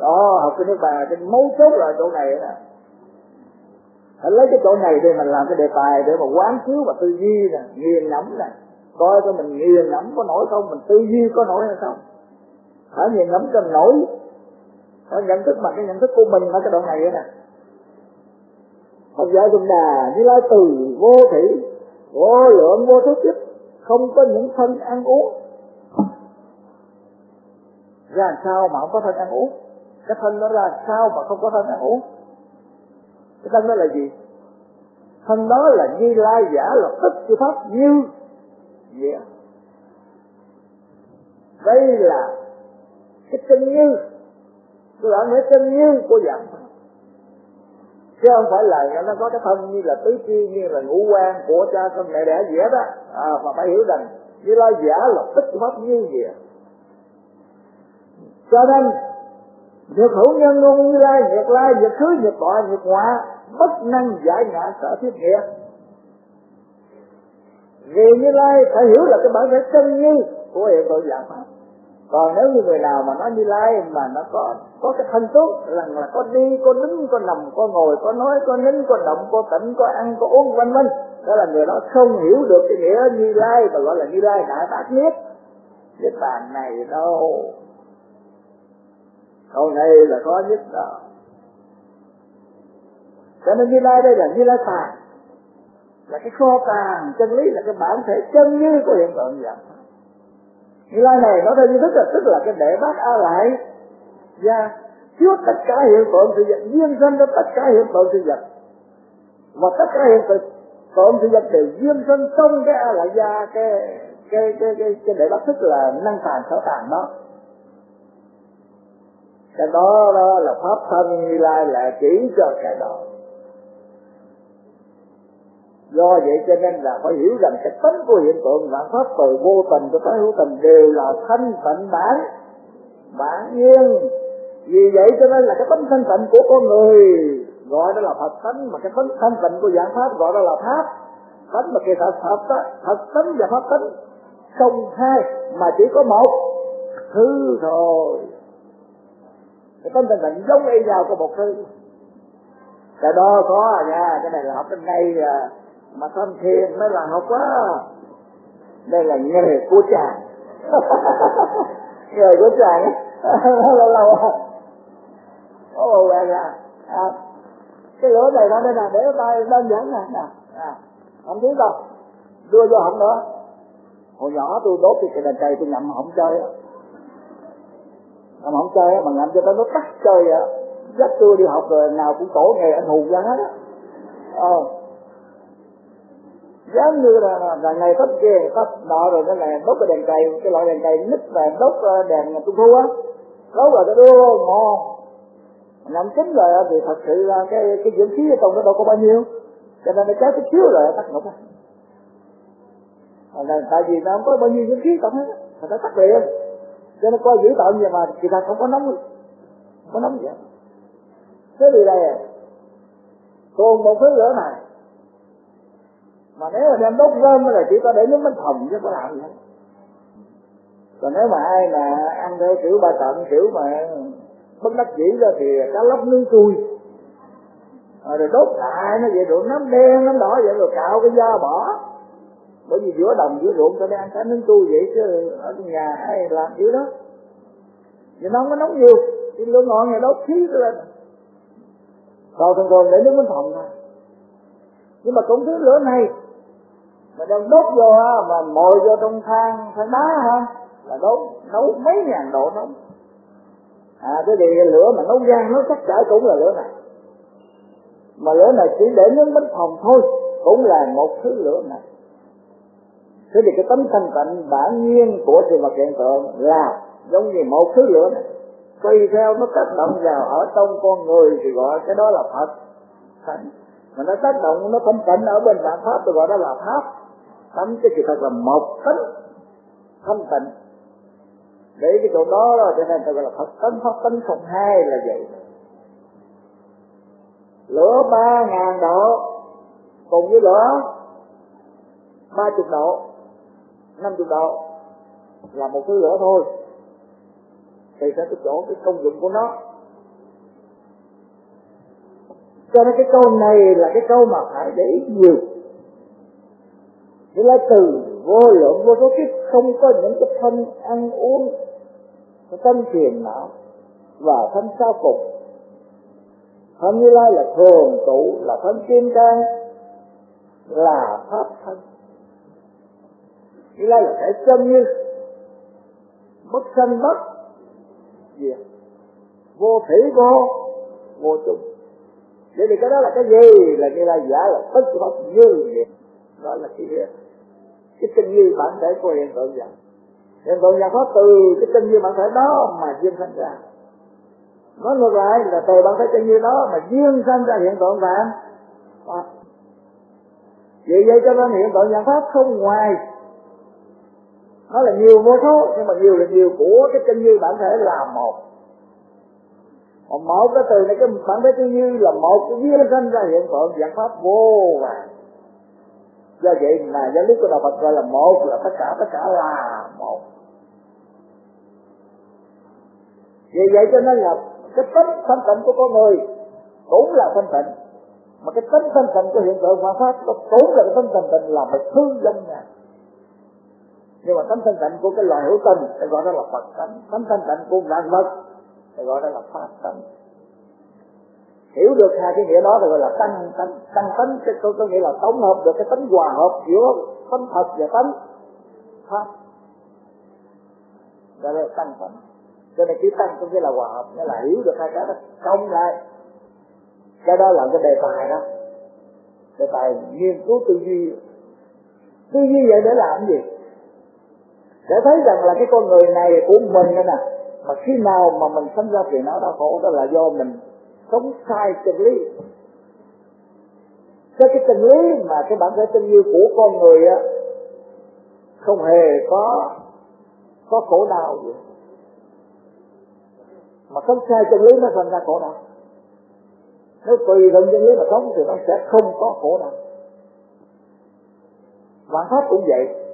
Đó học cái nước bà Cái mấu chốt là chỗ này nè. Hãy lấy cái chỗ này để mình làm cái đề tài để mà quán chiếu và tư duy nè, nghiền ngẫm nè. Coi cho mình nghiền ngẫm có nổi không mình tư duy có nổi hay không. Hãy nghiền ngẫm cho nổi. Phải nhận thức bằng cái nhận thức của mình ở cái đoạn này nè. Phật dạy dùng đà như lai từ vô thị vô lượng vô thức kiếp không có những thân ăn uống. Ra sao mà không có thân ăn uống? Cái thân nó ra sao mà không có thân ảo? Cái thân đó là gì? Thân đó là như lai giả là tức chư pháp như nghĩa à? đây là cái chân như. Tôi đã nói chân như của dạng. Chứ không phải là nó có cái thân như là tứ chi như là ngũ quan của cha con mẹ đẻ dễ đó à, mà phải hiểu rằng như lai giả là tất pháp như vậy à. cho nên Nhược hữu nhân ngôn như lai, nhược lai, nhược khứ, nhược bọ, nhược ngoại, bất năng giải ngã sở thiết nghiệp vì như lai phải hiểu là cái bản thể chân như của hiện tượng dạng pháp. Còn nếu như người nào mà nói như lai mà nó có có cái thân tốt rằng là có đi có đứng có nằm có ngồi có nói có nín có động có tỉnh có ăn có uống vân vân đó là người đó không hiểu được cái nghĩa như lai mà gọi là như lai đại bác niết cái bàn này đâu câu này là khó nhất đó. Cho nên như lai đây là như lai tàn là cái kho tàng chân lý là cái bản thể chân như của hiện tượng vậy. Như lai này nói theo như thức là tức là cái đệ bát a lại. Và trước tất cả hiện tượng sự vật duyên sinh cho tất cả hiện tượng sự vật. Và tất cả hiện tượng tượng sự vật đều duyên sinh trong cái a lại. Gia cái cái cái cái, cái đệ bát thức là năng tàn sở tàn đó cái đó đó là pháp thân như lai là chỉ cho cái đó. Do vậy cho nên là phải hiểu rằng cái tính của hiện tượng là pháp từ vô tình cho tới hữu tình đều là thanh tịnh bản bản nhiên vì vậy cho nên là cái tánh thanh tịnh của con người gọi đó là phật tánh mà cái tánh thanh tịnh của dạng pháp gọi đó là pháp. Tánh mà kỳ thật thật đó, thật tánh và pháp tánh không hai mà chỉ có một. Thứ thôi cái tánh thanh tịnh giống y nhau có một sư cái đó có à nha cái này là học bên đây à. Mà tham thiền mới là học quá đây là nghề của chàng. Nghề của chàng lâu lâu ô vậy là à, cái lửa này nó đây là để tay đơn giản nè. Nè à, không biết đâu. Đưa vô họng nữa. Hồi nhỏ tôi đốt cái đèn cây tôi nhậm họng chơi đó ngậm không chơi mà làm cho tao nó tắt chơi á. Dắt tôi đi học rồi nào cũng tổ nghề anh hùng ra hết á. Ờ. Giống như là, là, là ngày pháp kia pháp nọ rồi cái này đốt cái đèn cày cái loại đèn cày nít và đốt ờ, đèn trung thu á. Đốt là cái đưa ngon năm chín rồi thì thật sự là cái cái dưỡng khí trong nó đâu có bao nhiêu. Cho nên nó cháy cái chiếu rồi tắt ngục á. Ờ, là tại vì nó không có bao nhiêu dưỡng khí trong hết thì nó tắt liền cho nó coi dữ tợn vậy mà kỳ thật không có nóng không có nóng gì hết. Thế vì đây, còn một thứ nữa này, mà nếu mà đem đốt rơm là chỉ có để nước bánh thồng chứ có làm gì còn nếu mà ai mà ăn theo kiểu ba tận kiểu mà bất đắc dĩ ra thì cá lóc nướng chui. Rồi đốt lại, nó vậy rồi nấm đen, nấm đỏ vậy rồi cạo cái da bỏ bởi vì giữa đồng, giữa ruộng, tôi đang ăn cá nướng chui vậy chứ, ở nhà ai làm gì đó. Vì nó không có nóng nhiều thì lửa ngọn nhà đốt khí lên còn thường thường để nước bánh phòng thôi nhưng mà cũng thứ lửa này, mà đem đốt vô ha mà mồi vô trong than than đá ha là đốt, nấu mấy ngàn độ nóng à cái gì lửa mà nấu gan nấu chắc chở cũng là lửa này. Mà lửa này chỉ để nướng bánh phòng thôi, cũng là một thứ lửa này thế thì cái tấm thanh tịnh bản nhiên của sự vật hiện tượng là giống như một thứ lửa. Này tùy theo nó tác động vào ở trong con người thì gọi cái đó là phật. Thánh mà nó tác động, nó thanh tịnh ở bên vạn pháp tôi gọi đó là pháp. Thánh cái sự thật là một thánh thanh tịnh. Để cái chỗ đó rồi cho nên tôi gọi là phật tánh. Pháp tánh không hai là vậy. Lửa ba ngàn độ, cùng với lửa ba chục độ năm chục độ là một thứ lửa thôi. Thì sẽ cái chỗ, cái công dụng của nó. Cho nên cái câu này là cái câu mà phải để ý nhiều. Nghĩa là từ vô lượng, vô số kiếp không có những cái thân ăn uống, cái tâm phiền não và thân sao phục thân như lai là thường trụ, là thân kim cang, là pháp thân như lai là thể chân như bất sanh bất diệt. Vô thủy vô vô chung. Vậy thì cái đó là cái gì? Là như lai giả là tất bất như vậy. Đó là cái cái chân như bản thể của hiện tượng giả, hiện tượng giả pháp từ cái chân như bản thể đó mà duyên sanh ra. Nói ngược lại là từ bản thể chân như đó mà duyên sanh ra hiện tượng vạn. Vậy vậy cho nên hiện tượng giả pháp không ngoài nó là nhiều vô số, nhưng mà nhiều là nhiều của cái chân như bản thể là một. Còn một cái từ này cái bản thể chân như là một, cái viên sanh ra hiện tượng dạng pháp vô vàng do vậy mà giáo lý của đạo Phật gọi là một, là tất cả tất cả là một. Vì vậy cho nên là cái tính thanh tịnh của con người cũng là thanh tịnh. Mà cái tính thanh tịnh của hiện tượng phạm pháp, nó cũng là cái tính thanh tịnh là một thứ dân nhà nhưng mà tánh thanh tịnh của cái loài hữu tình thì gọi đó là Phật tánh. Tánh thanh tịnh của vạn vật thì gọi đó là pháp tánh. Hiểu được hai cái nghĩa đó thì gọi là tăng tánh tăng tánh. Cái có, có nghĩa là tổng hợp được cái tánh hòa hợp giữa tánh thật và tánh pháp. Gọi là tăng tánh cho nên chữ tăng có nghĩa là hòa hợp nghĩa là hiểu được hai cái đó công lại. Cái đó là cái đề tài đó. Đề tài nghiên cứu tư duy. Tư duy vậy để làm gì? Để thấy rằng là cái con người này của mình đó nè, mà khi nào mà mình sinh ra phiền não đau khổ, đó là do mình sống sai chân lý. Cái cái chân lý mà cái bản thể tình yêu của con người á, không hề có có khổ đau gì. Mà sống sai chân lý nó thành ra khổ đau. Nếu tùy thuận chân lý mà sống thì nó sẽ không có khổ đau. Vạn pháp cũng vậy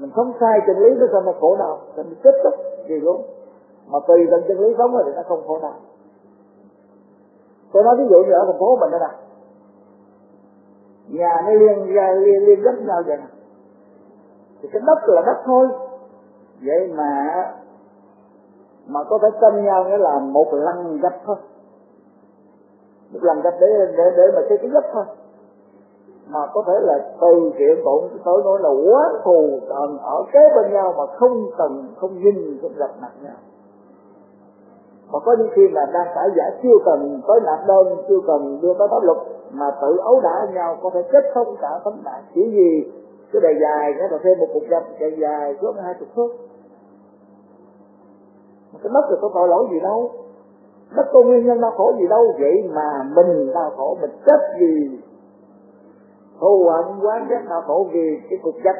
mình sống sai chân lý nó sao nó khổ đau thành kết thúc gì luôn mà tùy từng chân lý sống rồi thì nó không khổ đau tôi nói ví dụ như ở thành phố mình đó nè. Nhà nó liên ra liên liên gấp nhau vậy nè. Thì cái đất là đất thôi. Vậy mà mà có thể tranh nhau nghĩa là một lần gấp thôi. Một lần gấp để để để mà xây cái gấp thôi mà có thể là từ chuyện bụng tới nói là quá thù tận ở kế bên nhau mà không cần, không nhìn, không gặp mặt nhau. Mà có những khi là đang phải giải chưa cần tới nạp đơn chưa cần, đưa tới pháp luật, mà tự ấu đả nhau, có thể kết thúc cả tấm đại chỉ gì cái đề dài, cái là thêm một cục gạch đề dài, xuống hai chục thước mà cái mất thì có tội lỗi gì đâu. Mất có nguyên nhân đau khổ gì đâu. Vậy mà mình đau khổ, mình chết vì thù hận quán ghét họ khổ vì cái cục gạch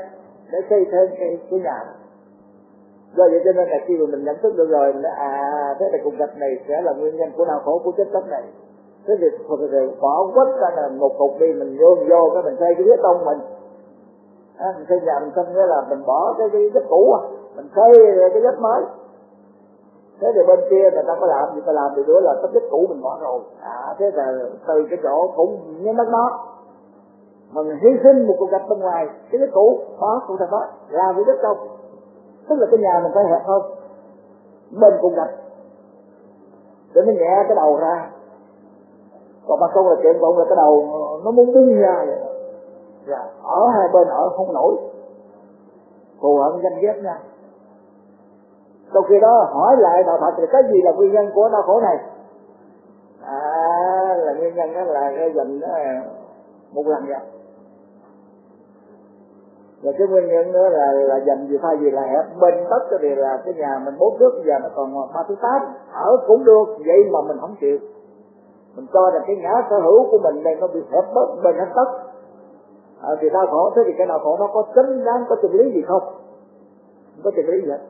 để xây thêm cái, cái nhà. Do vậy cho nên là khi mà mình nhận thức được rồi mình nói, à thế là cục gạch này sẽ là nguyên nhân của đau khổ của chết chóc này. Thế thì thực sự bỏ quất ra là một cục đi mình vô vô cái mình xây cái ghế tông mình. À, mình xây nhà mình xong nghĩa là mình bỏ cái cái ghế cũ à mình xây cái ghế mới. Thế thì bên kia người ta có làm gì? Ta làm thì nữa là cái ghế cũ mình bỏ rồi. À thế là từ cái chỗ cũng như mất nó mà mình hy sinh một cuộc gạch bên ngoài, cái đất cũ bỏ cũng thật đó làm cái đất công tức là cái nhà mình phải hẹp hơn. Bên cùng gạch để nó nhẹ cái đầu ra. Còn ban công là chuyện bụng là cái đầu, nó muốn đi ra vậy. Dạ. ở hai bên ở không nổi. Thù hận danh ghét nha Sau khi đó hỏi lại đạo Phật thì cái gì là nguyên nhân của đau khổ này? À là nguyên nhân đó là cái dành một lần vậy và cái nguyên nhân nữa là là dành gì thay vì là hẹp bên tất cái điều là cái nhà mình bốn nước giờ nó còn ba thứ tám ở cũng được vậy mà mình không chịu. Mình cho rằng cái ngã sở hữu của mình đây nó bị hẹp bớt bên hết tất. À, thì đau khổ thế thì cái đau khổ nó có chính đáng có chân lý gì không? Không có chân lý gì hết.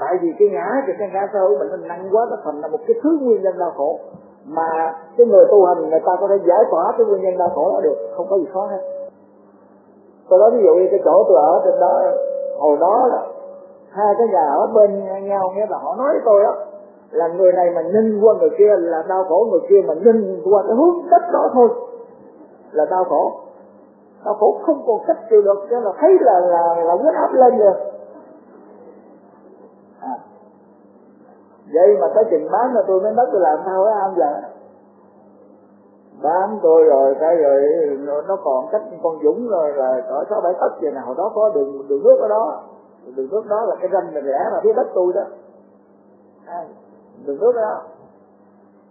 Tại vì cái ngã thì cái ngã sở hữu mình nó nặng quá nó thành là một cái thứ nguyên nhân đau khổ. Mà cái người tu hành người ta có thể giải tỏa cái nguyên nhân đau khổ đó được không có gì khó hết tôi nói ví dụ như cái chỗ tôi ở trên đó, hồi đó là hai cái nhà ở bên nhau nghĩa là họ nói với tôi đó là người này mà nhìn qua người kia là đau khổ, người kia mà nhìn qua cái hướng đất đó thôi là đau khổ đau khổ không còn cách chịu được, cho là thấy là là là huyết áp lên rồi à. vậy mà tới trình bán là tôi mới nói tôi làm sao với ông giờ bán tôi rồi cái rồi nó còn cách con dũng rồi là cỡ sáu bảy tấc vậy nào đó có đường đường nước ở đó. Đường nước đó là cái ranh rẽ là phía đất tôi đó. À, đường nước đó.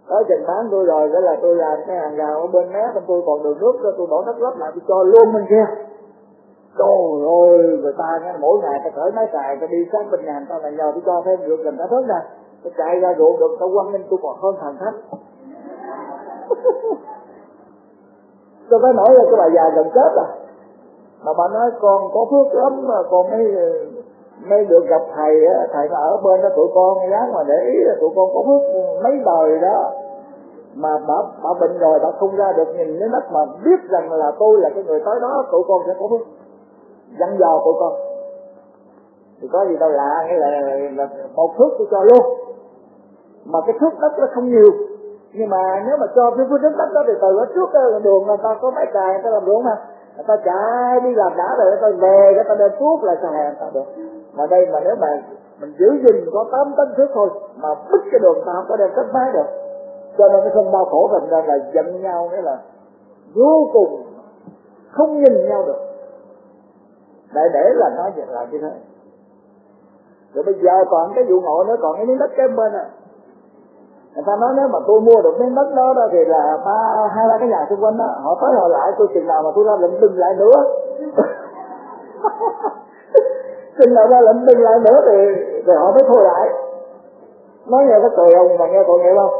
Tới chừng bán tôi rồi cái là tôi làm cái hàng rào ở bên mé bên tôi còn đường nước đó tôi đổ đất lấp lại tôi cho luôn bên kia. Trời ơi người ta nghe mỗi ngày ta cởi máy cài ta đi sát bên nhà người ta là nhờ tôi cho thêm được gần cả thớt nè. Tôi chạy ra ruộng được tao quăng lên tôi còn hơn thằng thánh. tôi mới nói là cái bà già gần chết à. Mà bà nói con có phước lắm mà con mới mới được gặp thầy á. Thầy nó ở bên đó tụi con ráng mà để ý là tụi con có phước mấy đời đó. Mà bà, bà bệnh rồi bà không ra được nhìn cái mắt mà biết rằng là tôi là cái người tới đó tụi con sẽ có phước. Dặn dò tụi con. Thì có gì đâu lạ hay là, là một phước tôi cho luôn. Mà cái phước đất nó không nhiều nhưng mà nếu mà cho cái phước đất đó thì từ ở trước cái đường người ta có máy cài người ta làm đúng không người ta chạy đi làm đã rồi người ta về người ta đem thuốc lại xài người ta được. Mà đây mà nếu mà mình giữ gìn có tám tấn thước thôi, mà bứt cái đường ta không có đem cất máy được. Cho nên nó không đau khổ thành ra là giận nhau, nghĩa là vô cùng không nhìn nhau được. Để để là nói việc là như thế. Rồi bây giờ còn cái vụ ngộ nữa, còn cái miếng đất cái bên à người ta nói nếu mà tôi mua được miếng đất đó, đó thì là ba hai ba cái nhà xung quanh đó họ tới họ lại tôi chừng nào mà tôi ra lệnh đừng lại nữa. Chừng nào ra lệnh đừng lại nữa thì thì họ mới thôi lại. Nói nghe có cười không mà nghe tội nghiệp không?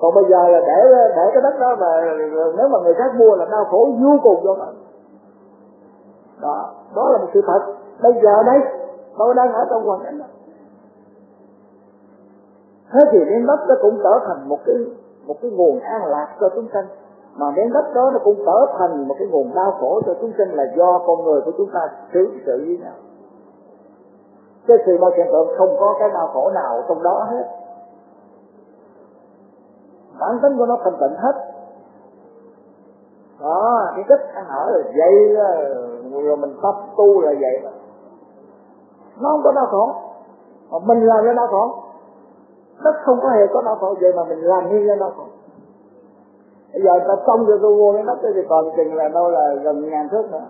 Còn bây giờ là để để cái đất đó mà nếu mà người khác mua là đau khổ vô cùng luôn đó đó là một sự thật. Bây giờ đây tôi đang ở trong hoàn cảnh đó thế thì miếng đất nó cũng trở thành một cái một cái nguồn an lạc cho chúng sanh. Mà miếng đất đó nó cũng trở thành một cái nguồn đau khổ cho chúng sanh là do con người của chúng ta xử sự với nhau cái sự bao hiện tượng không có cái đau khổ nào trong đó hết. Bản tính của nó thanh tịnh hết. Đó, cái cách ăn ở là vậy rồi mình tập tu là vậy. Mà nó không có đau khổ. Mà mình làm ra đau khổ nó không có hề có đau khổ. Vậy mà mình làm như lên đau khổ bây giờ ta xong rồi tôi mua cái đất thì còn chừng là đâu là gần ngàn thước nữa.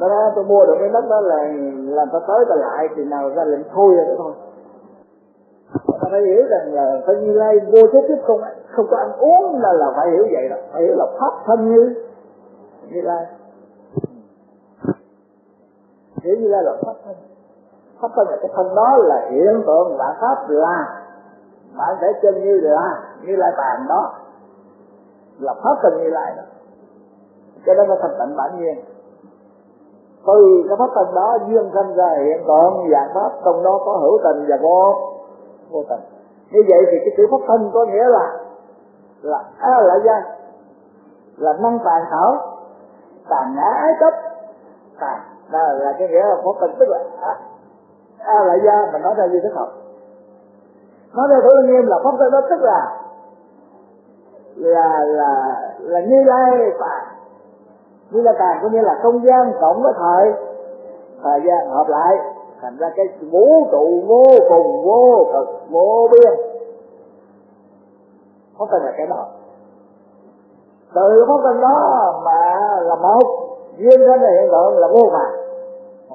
Đó đó, tôi mua được cái đất đó là làm ta tới ta lại thì nào ra lệnh thôi rồi đó thôi ta phải hiểu rằng là phải như lai vô số kiếp không không có ăn uống là là phải hiểu vậy đó. Phải hiểu là pháp thân như như lai. Hiểu như lai là pháp thân. Pháp thân là cái thân đó là hiện tượng và pháp là bạn thể chân như là như lai bàn đó. Là pháp thân như lai đó. Cái đó là thành tịnh bản nhiên từ cái pháp thân đó duyên sinh ra hiện tượng dạng pháp trong đó có hữu tình và vô vô tình. Như vậy thì cái chữ pháp thân có nghĩa là là a là gia là năng tàn thảo tàn ngã ái chấp. Tàn là, là cái nghĩa là pháp thân tức là a, a la gia mình nói ra như thế nào? Nói theo thủ nghiêm là pháp thân đó tức là là là là như lai tàn như lai tàn có nghĩa là không gian cộng với thời. Thời gian hợp lại, thành ra cái vũ trụ vô cùng, vô cực, vô biên. Pháp thân là cái đó. Từ pháp thân đó mà là một, duyên thân là hiện tượng là vô vàng.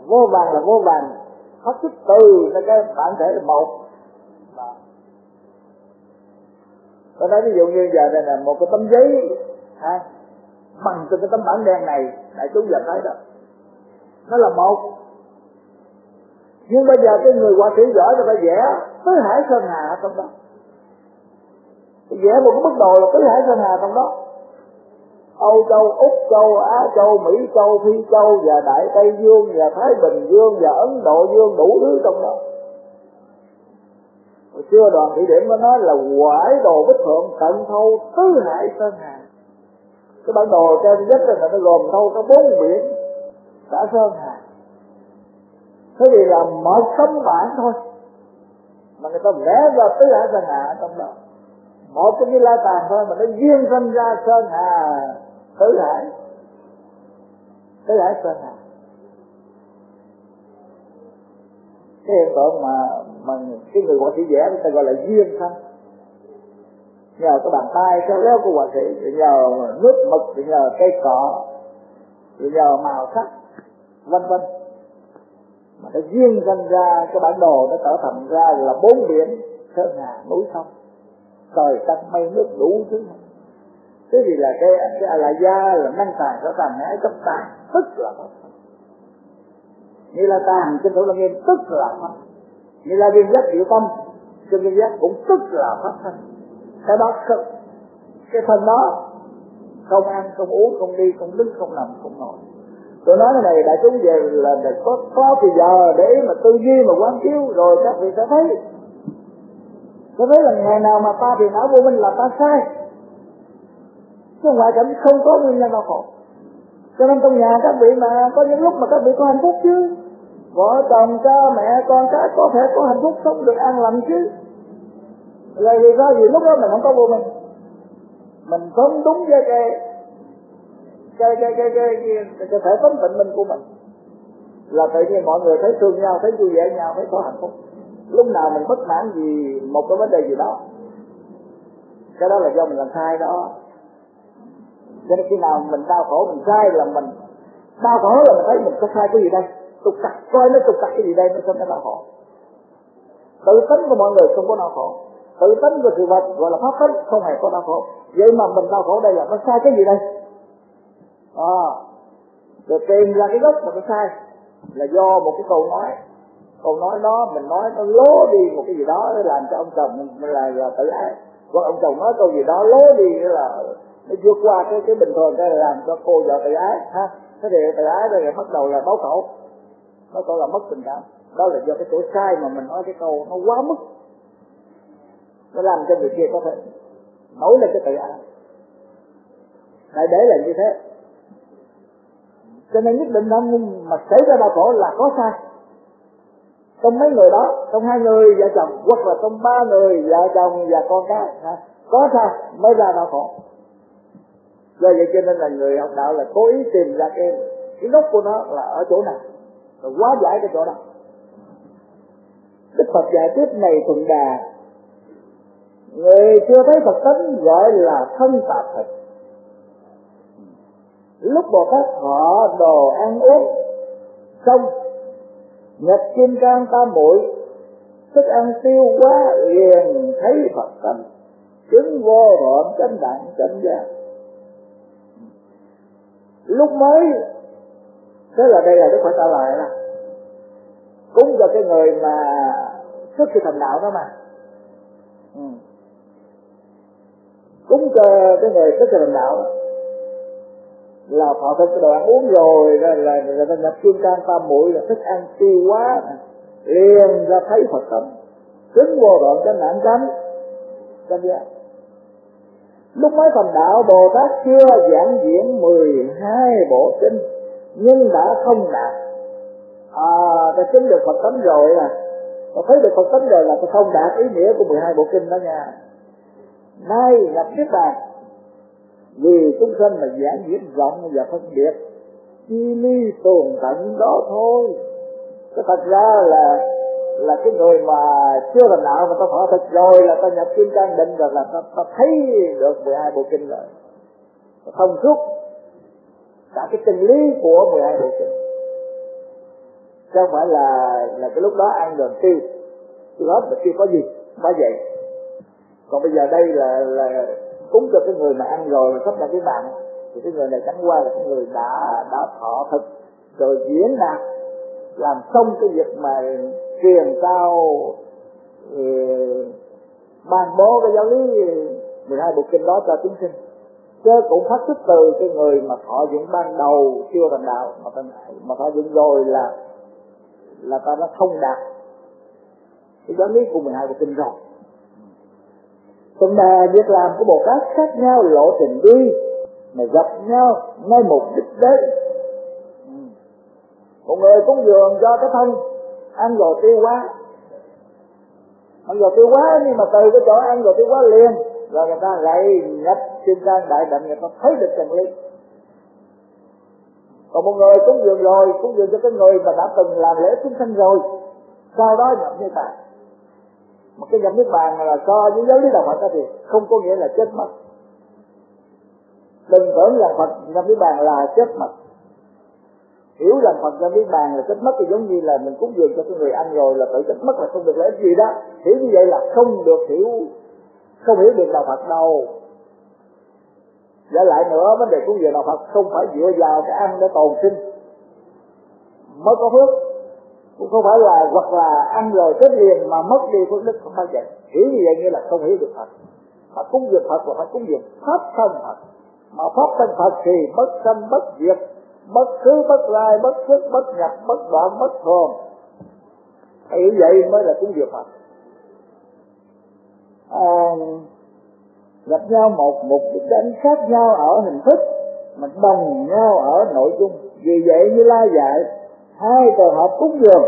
Vô vàng là vô vàng. Phát xuất từ cái bản thể là một. Tôi nói ví dụ như giờ đây là một cái tấm giấy ha, bằng từ cái tấm bản đen này đại chúng giờ thấy đó nó là một. Nhưng bây giờ cái người họa sĩ giỏi người ta vẽ tứ hải sơn hà ở trong đó. Vẽ một cái bức đồ là tứ hải sơn hà trong đó. Âu Châu, Úc Châu, Á Châu, Mỹ Châu, Phi Châu và Đại Tây Dương và Thái Bình Dương và Ấn Độ Dương đủ thứ trong đó. Hồi xưa đoàn thị điểm có nói là quải đồ bích thượng tận thâu tứ hải sơn hà. Cái bản đồ trên đất là nó gồm thâu có bốn biển, cả sơn hà. Thế thì là một tấm bản thôi mà người ta vẽ ra tứ hải sơn hà trong đó một cái như la tàn thôi mà nó duyên sinh ra sơn hà, tứ hải tứ hải sơn hà cái hiện tượng mà mà cái người họa sĩ vẽ người ta gọi là duyên thân. Nhờ cái bàn tay khéo léo của họa sĩ nhờ nước mực nhờ cây cọ nhờ màu sắc, vân vân. Mà nó duyên sinh ra, cái bản đồ nó trở thành ra là bốn biển, sơn hà, núi sông. Trời đất mây nước đủ thứ. Thế thì là cái cái là da là năng tàn sở tàn ngã cấp tàn tức là pháp như là tàn trên thủ là nghiêm, tức là pháp như là viên giác chịu tâm, cho viên giác cũng tức là pháp thân cái đó cực cái thân đó, không ăn, không uống, không đi, không đứng, không nằm, không ngồi. Tôi nói cái này, đại chúng về là có có thì giờ để mà tư duy mà quán chiếu, rồi các vị sẽ thấy. Sẽ thấy là ngày nào mà ta thì não vô minh là ta sai. Chứ ngoại cảnh không có nguyên nhân đau khổ. Cho nên trong nhà các vị mà có những lúc mà các vị có hạnh phúc chứ vợ chồng cha mẹ con cái có thể có hạnh phúc sống được an lành chứ. Là vì sao? Vì lúc đó mình không có vô minh. Mình sống đúng với cái cái cái cái cái cái, cái thể tánh tịnh minh của mình. Là tự nhiên mọi người thấy thương nhau thấy vui vẻ nhau thấy có hạnh phúc. Lúc nào mình bất mãn gì một cái vấn đề gì đó. Cái đó là do mình làm sai đó. Cho nên khi nào mình đau khổ mình sai là mình đau khổ là mình thấy mình có sai cái gì đây? Tục cặt coi nó tục cặt cái gì đây nó không có đau khổ. Tự tính của mọi người không có đau khổ. Tự tính của sự vật gọi là pháp tính không hề có đau khổ. Vậy mà mình đau khổ đây là nó sai cái gì đây? À, rồi tìm ra cái gốc mà nó sai là do một cái câu nói. Câu nói đó mình nói nó lố đi một cái gì đó để làm cho ông chồng là, là tự ái. Hoặc ông chồng nói câu gì đó lố đi là nó vượt qua cái cái bình thường cái là làm cho cô vợ tự ái ha? Thế thì tự ái rồi bắt đầu là báo khẩu nó gọi là mất tình cảm. Đó là do cái tuổi sai mà mình nói cái câu nó quá mức. Nó làm cho người kia có thể nổi lên cái tự ái. Lại để là như thế. Cho nên nhất định không mà xảy ra đau khổ là có sai. Trong mấy người đó, trong hai người vợ chồng, hoặc là trong ba người vợ chồng và con cái có sai, mới ra đau khổ. Do vậy cho nên là người học đạo là cố ý tìm ra cái cái gốc của nó là ở chỗ nào? Và quá giải cái chỗ đó. Đức Phật giải thích này thuận đà Người chưa thấy Phật tánh gọi là thân tạp thịt Lúc Bồ Tát họ đồ ăn uống Xong Nhật kim can, tam muội Thức ăn tiêu quá liền thấy Phật tánh Chứng vô đoạn chánh đẳng chánh giác. Lúc mới thế là đây là đức phật trả lời là cúng cho cái người mà xuất khi thành đạo đó mà. Ừ. cúng cho cái người xuất khi thành đạo đó. Là họ thực cái đồ ăn uống rồi là là là ta nhập kim can tam muội là thức ăn tiêu quá liền ra thấy phật tánh chứng vô đoạn cái nạn chánh. Chánh giác. Lúc mới thành đạo, Bồ Tát chưa giảng diễn 12 bộ kinh. Nhưng đã không đạt À ta chứng được Phật tánh rồi à. Ta thấy được Phật tánh rồi là ta không đạt ý nghĩa của 12 bộ kinh đó nha. Nay nhập tiếp Bàn. Vì chúng sinh mà giảng diễn rộng và phân biệt Chi ly tồn tận đó thôi. Cái thật ra là là cái người mà chưa thành đạo mà ta thọ thật rồi là ta nhập kim cang định rồi là ta, ta thấy được 12 bộ kinh rồi. Ta thông suốt cả cái chân lý của 12 bộ kinh chứ không phải là là cái lúc đó ăn rồi tiêu tiêu hết mà có gì có vậy. Còn bây giờ đây là là cúng cho cái người mà ăn rồi, mà sắp ra cái bàn, thì cái người này chẳng qua là cái người đã đã thọ thực, rồi diễn đạt làm xong cái việc mà truyền tao ừ, ban bố cái giáo lý 12 bộ kinh đó cho chúng sinh chứ cũng phát xuất từ cái người mà thọ dụng ban đầu chưa thành đạo, mà ta mà thọ dụng rồi là là ta nó không đạt. Cái giáo lý của 12 bộ kinh rồi. Phần đề việc làm của bồ tát khác nhau, lộ trình đi, mà gặp nhau ngay mục đích đấy một người cúng dường cho cái thân, ăn rồi tiêu quá ăn rồi tiêu quá nhưng mà từ cái chỗ ăn rồi tiêu quá liền rồi người ta lại nhập trên gian đại định người ta thấy được chân lý. Còn một người cúng dường rồi, cúng dường cho cái người mà đã từng làm lễ chúng sanh rồi, sau đó nhập niết bàn. Một cái nhập niết bàn là so với giáo lý đạo Phật đó thì không có nghĩa là chết mất. Đừng tưởng rằng Phật nhập niết bàn là chết mất. Hiểu rằng Phật nhập niết bàn là chết mất thì giống như là mình cúng dường cho cái người ăn rồi là tự chết mất là không được lễ gì đó. Hiểu như vậy là không được hiểu không hiểu được đạo Phật đâu. Giả lại nữa, vấn đề cúng dường đạo Phật không phải dựa vào cái ăn để tồn sinh mới có phước. Cũng không phải là, hoặc là ăn rồi chết liền mà mất đi phước đức không phải vậy. Hiểu như vậy nghĩa là không hiểu được Phật. Mà cúng dường Phật là phải cúng dường pháp thân Phật. Mà pháp thân Phật thì bất sanh, bất diệt, bất cứ, bất lai, bất xuất bất nhập, bất đoạn, bất thường hiểu vậy mới là cúng dường Phật à, gặp nhau một mục đích đánh khác nhau ở hình thức mà đồng nhau ở nội dung. Vì vậy như la dạy hai trường hợp cúng dường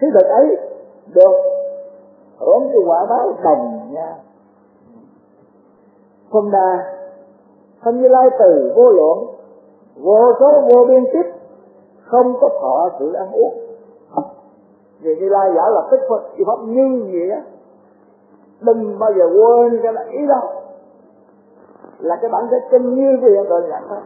thế thực ấy được hưởng cái quả báo đồng nhau. Phần đa không như lai từ vô lượng vô số vô biên tiếp không có thọ sự ăn uống. Vì như lai giả là tích phật chỉ pháp như nghĩa đừng bao giờ quên cái ý đó. Là cái bản chất chân như của hiện tượng dạng thôi.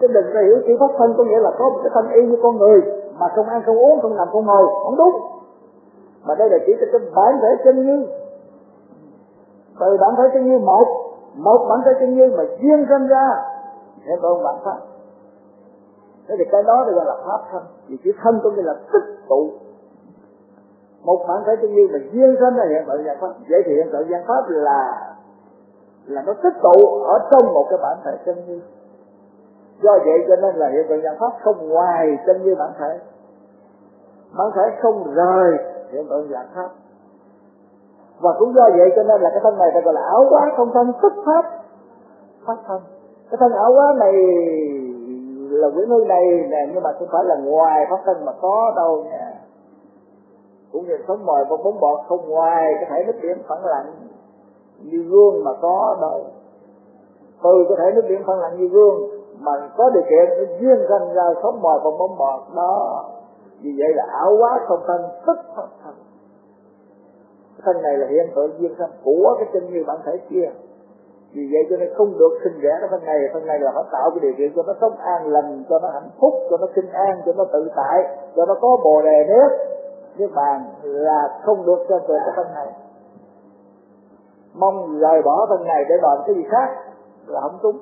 Chứ đừng có hiểu chữ pháp thân có nghĩa là có một cái thân y như con người, mà không ăn, không uống, không nằm không ngồi. Không đúng. Mà đây là chỉ cái bản thể chân như. Từ bản thể chân như một một bản thể chân như mà duyên sinh ra hiện tượng bản thân. Thế thì cái đó gọi là pháp thân. Vì chữ thân có nghĩa là tích tụ một bản thể tự nhiên mà duyên sinh ra hiện tượng dạng pháp vậy thì hiện tượng dạng pháp là là nó tích tụ ở trong một cái bản thể chân như. Do vậy cho nên là hiện tượng dạng pháp không ngoài chân như bản thể. Bản thể không rời hiện tượng dạng pháp. Và cũng do vậy cho nên là cái thân này ta gọi là ảo quá không thân, tức pháp. Pháp thân. Cái thân ảo quá này là quyển hương này nè, nhưng mà không phải là ngoài pháp thân mà có đâu nè cũng như sống mồi bong bóng bọt, không ngoài cái thể nước biển phẳng lặng như gương mà có đâu từ cái thể nước biển phẳng lặng như gương, mà có điều kiện nó duyên sinh ra sống mồi bong bóng bọt, đó. Vì vậy là ảo quá không thân, tức không thân. Thân này là hiện tượng duyên thân của cái chân như bản thể kia. Vì vậy cho nên không được sinh rẻ cái thân này. Thân này là phải tạo cái điều kiện cho nó sống an lành, cho nó hạnh phúc, cho nó kinh an, cho nó tự tại, cho nó có bồ đề nếp niết bàn là không được cho về cái thân này. Mong rời bỏ thân này để làm cái gì khác là không đúng.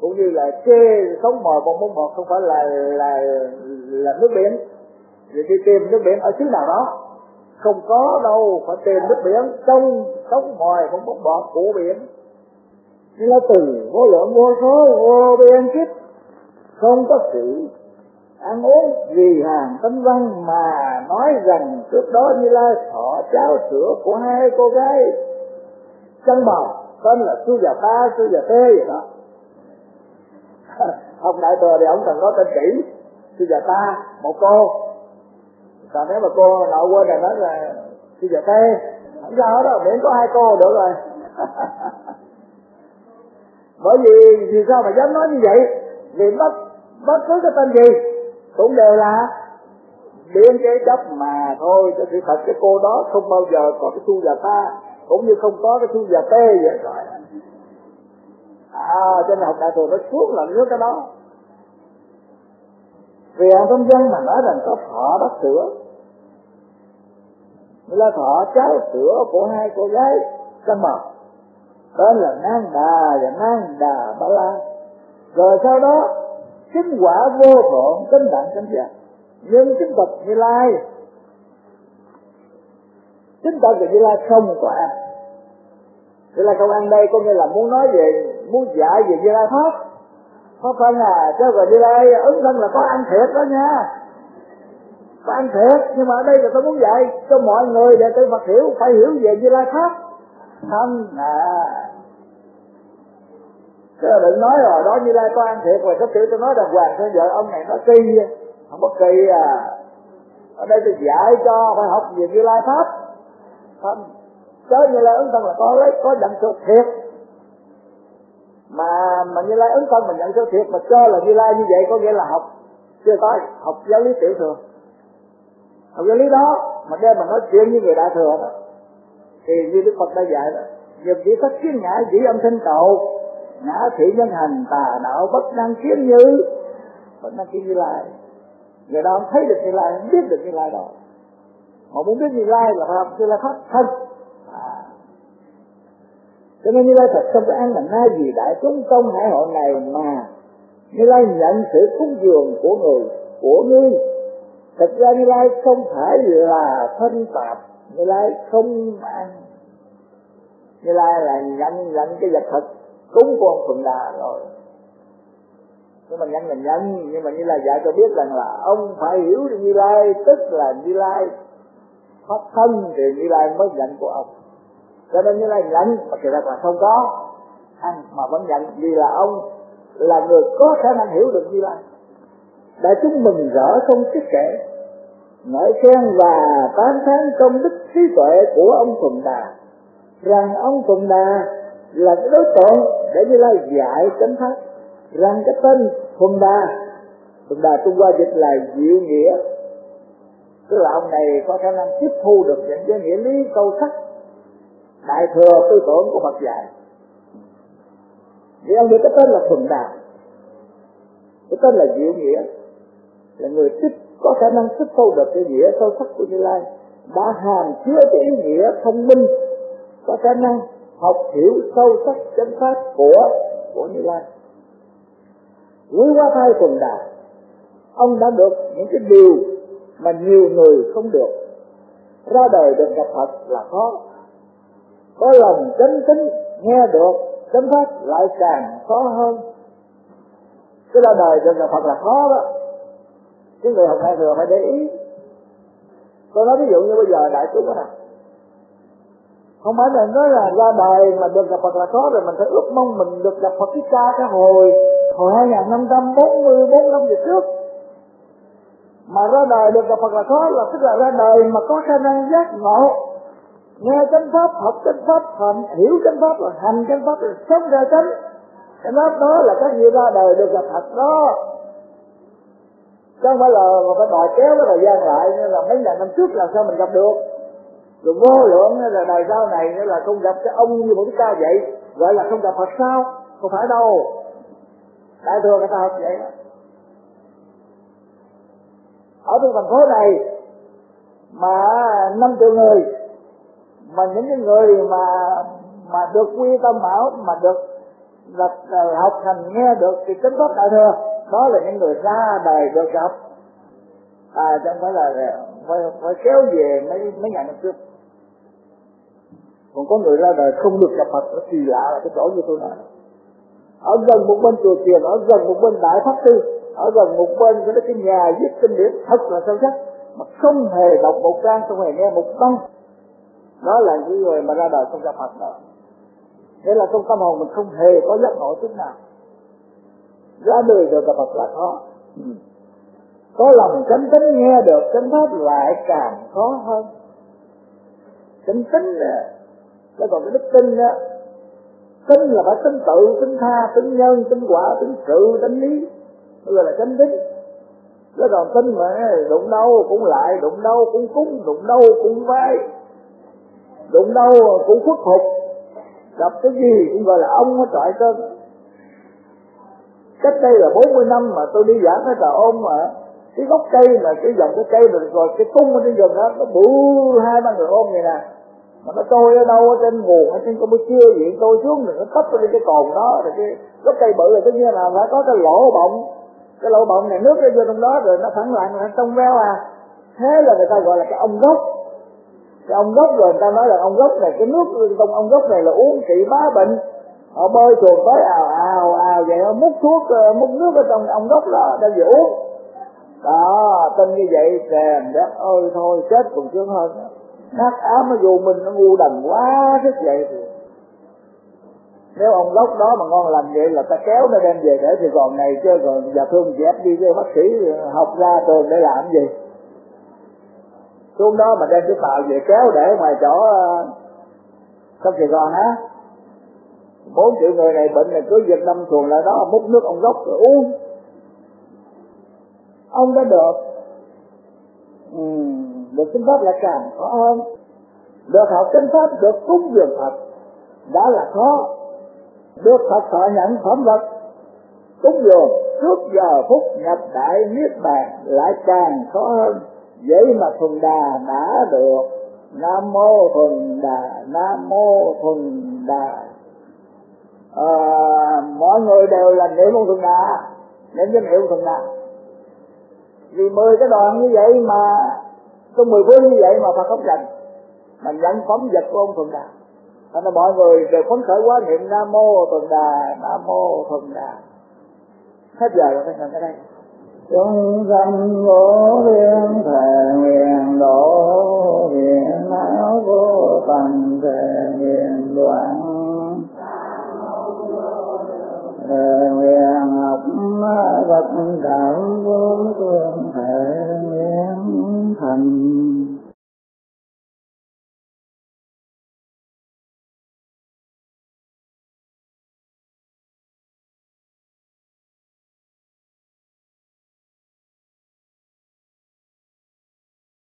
Cũng như là chê sống mồi bong bóng bọt không phải là là là nước biển. Vì khi tìm nước biển ở xứ nào đó, không có đâu phải tìm nước biển trong sống mồi bong bóng bọt của biển. Nó từ vô lượng vô số vô biên kiếp, không có sự ăn uống vì hàng tấn văn mà nói rằng trước đó như lai thọ cháo sữa của hai cô gái. Chân bào tên là sư già ta sư già tê vậy đó. Ông đại thừa thì ông cần có tên kỹ sư già ta một cô. Còn nếu mà cô nội quên là nói là sư già tê, không sao đó, miễn có hai cô được rồi. Bởi vì vì sao mà dám nói như vậy? Vì bất bất cứ cái tên gì? Cũng đều là biến cái chấp mà thôi cho sự thật cái cô đó không bao giờ có cái thu già ta, cũng như không có cái thu già tê vậy rồi à cho nên học đại thừa nó suốt là nước cái đó. Vì hàng công dân mà nói rằng có thọ bắt sữa là thọ cháu sữa của hai cô gái trong mật tên là Nang Đà và Nang Đà Ba La. Rồi sau đó chứng quả vô thượng tinh đẳng chánh giác. Nhưng chứng phật như lai chứng tập về như lai không có ăn Thế là không ăn đây có nghĩa là muốn nói về, muốn giải về như lai pháp có phân à chứ rồi như lai ứng thân là có ăn thiệt đó nha. Có ăn thiệt, nhưng mà ở đây là tôi muốn dạy cho mọi người để tôi Phật hiểu, phải hiểu về như lai pháp không à Chứ đừng nói rồi đó như lai có ăn thiệt. Rồi có kiểu tôi nói đàng hoàng, thế vợ ông này nó kỳ không có kỳ à. Ở đây tôi dạy cho, phải học về như lai pháp. Không chớ như lai ứng thân là có lấy, có nhận sự thiệt. Mà mà như lai ứng thân mà nhận sự thiệt, mà cho là như lai như vậy có nghĩa là học. Chưa tới học giáo lý tiểu thừa. Học giáo lý đó, mà đem mà nói chuyện với người đại thừa đó, thì như đức phật đã dạy đó dùm chỉ có kiến ngã dĩ âm thanh cầu ngã thị nhân hành tà đạo bất năng kiến như bất năng kiến như lai. Người đó không thấy được như lai, không biết được như lai đâu họ muốn biết như lai là họ như lai pháp thân. À. cho nên như lai thật không có ăn là na gì đại chúng công hải hội này mà như lai nhận sự cúng dường của người, của ngươi. Thật ra như lai không phải là thân tạp, như lai không ăn. Như lai là nhận nhận cái vật thực cúng con phượng đà rồi. Nhưng mà nhân là nhân nhưng mà như lai dạy cho biết rằng là ông phải hiểu được như lai, tức là như lai pháp thân thì như lai mới nhận của ông. Cho nên như lai nhận mà kỳ thật là không có. Ăn mà vẫn nhận vì là ông là người có khả năng hiểu được như lai. Đại chúng mừng rỡ không tiếc kể, ngợi khen và tán thán công đức trí tuệ của ông phùng Đà. Rằng ông phùng Đà là cái đối tượng để như lai dạy chánh pháp. Rằng cái tên phùng Đà phùng Đà Trung Hoa dịch là diệu nghĩa. Tức là ông này có khả năng tiếp thu được những cái nghĩa lý sâu sắc, đại thừa tư tưởng của Phật dạy. Vì ông được cái tên là Thuần Đà. Cái tên là diệu nghĩa. Là người tiếp có khả năng tiếp thu được cái nghĩa sâu sắc của Như Lai. Đã hàm chứa cái ý nghĩa thông minh, có khả năng học hiểu sâu sắc chân pháp của của Như Lai. Quý quá thai quần đà ông đã được những cái điều mà nhiều người không được. Ra đời được gặp Phật là khó. Có lòng chánh tính, nghe được chánh pháp lại càng khó hơn. Cái ra đời được gặp Phật là khó đó. Cái người học đại thừa phải để ý. Tôi nói ví dụ như bây giờ đại chúng đó. nè không phải là nói là ra đời mà được gặp Phật là khó rồi, mình phải ước mong mình được gặp Phật Thích Ca cái hồi hồi hai nghìn năm trăm bốn mươi bốn năm về trước. Mà ra đời được gặp Phật là khó là tức là ra đời mà có khả năng giác ngộ, nghe chánh pháp, học chánh pháp hành hiểu chánh pháp, rồi hành chánh pháp, rồi sống ra chánh. Cái pháp đó là các vị ra đời được gặp Phật đó. Chứ không phải là mà phải đòi kéo, cái thời gian lại, nên là mấy ngàn năm trước làm sao mình gặp được rồi vô lượng là đời sau này nữa là không gặp cái ông như một cái ca vậy. Gọi là không gặp Phật sao? Không phải đâu. Đại thừa người ta học vậy đó. Ở trong thành phố này mà năm triệu người mà những cái người mà mà được quy tâm bảo mà được là, là học hành nghe được thì tính pháp đại thừa đó là những người ra đời được gặp. À chẳng phải là phải, phải kéo về mấy mấy nhận được trước còn có người ra đời không được gặp Phật nó kỳ lạ là cái chỗ như tôi nói. Ở gần một bên chùa chiền, ở gần một bên đại pháp sư, ở gần một bên cái cái nhà viết kinh điển, thật là sâu sắc, mà không hề đọc một trang, không hề nghe một băng. Đó là những người mà ra đời không gặp Phật đó thế là trong tâm hồn mình không hề có giác ngộ chút nào. Ra đời được gặp Phật là khó ừ. có lòng chánh tính nghe được chánh pháp lại càng khó hơn. Chánh tính cái còn cái đức tin đó tin là phải tính tự tính tha tính nhân tính quả tính sự tính lý. Gọi là chánh tính cái còn tin mà đụng đâu cũng lại, đụng đâu cũng cúng, đụng đâu cũng vay đụng đâu cũng khuất phục. Gặp cái gì cũng gọi là ông nó trọi tên cách đây là 40 năm mà tôi đi giảng cái tờ ôn mà, cái gốc cây là cái dòng cái cây rồi rồi cái tung ở trên rừng đó, nó bự hai ba người ôm vậy nè mà nó trôi ở đâu, ở trên nguồn, ở trên campuchia, vậy tôi xuống rồi nó tấp lên cái cồn đó, rồi cái gốc cây bự là tất nhiên là phải có cái lỗ bọng. Cái lỗ bọng này nước nó vô trong đó rồi nó phẳng lặng, nó trong veo à. Thế là người ta gọi là cái ông gốc. Cái ông gốc rồi người ta nói là ông gốc này, cái nước trong ông gốc này là uống trị bá bệnh. Họ bơi chuồng tới ào ào ào vậy, họ múc thuốc ờ, múc nước ở trong ông gốc đó đem về uống đó tin như vậy, kèm đất ơi thôi, chết còn sướng hơn nát ám nó vô mình nó ngu đần quá thức vậy thì. Nếu ông gốc đó mà ngon lành vậy là ta kéo nó đem về để thì còn này chứ, còn và thương dẹp đi cho bác sĩ học ra trường để làm gì. Xuống đó mà đem cái tàu về kéo để ngoài chỗ ờ, trong Sài Gòn á. Bốn triệu người này bệnh này cứ giật năm xuồng lại đó, múc nước ông gốc rồi uống. Ông đã được ừ, được kinh pháp là càng khó hơn. được học kinh pháp được cúng dường Phật đã là khó. Được Phật thọ nhận phẩm vật cúng dường trước giờ phút nhập đại niết bàn lại càng khó hơn. Vậy mà thuần đà đã được nam mô thuần đà nam mô thuần đà. À, mọi người đều là niệm ông thuần đà niệm danh hiệu thuần đà vì mười cái đoàn như vậy mà có mười phương như vậy mà Phật không dành mình nhận phẩm vật của ông thuần đà. Thành ra mọi người đều phấn khởi quá, niệm nam mô thuần đà, nam mô thuần đà. Hết giờ rồi, phải ngừng ở đây. Chúng sanh vô biên thể nguyện độ hiện não vô tận thể nguyện đoạn đề nguyện học Phật đạo vô thượng hệ nguyện thành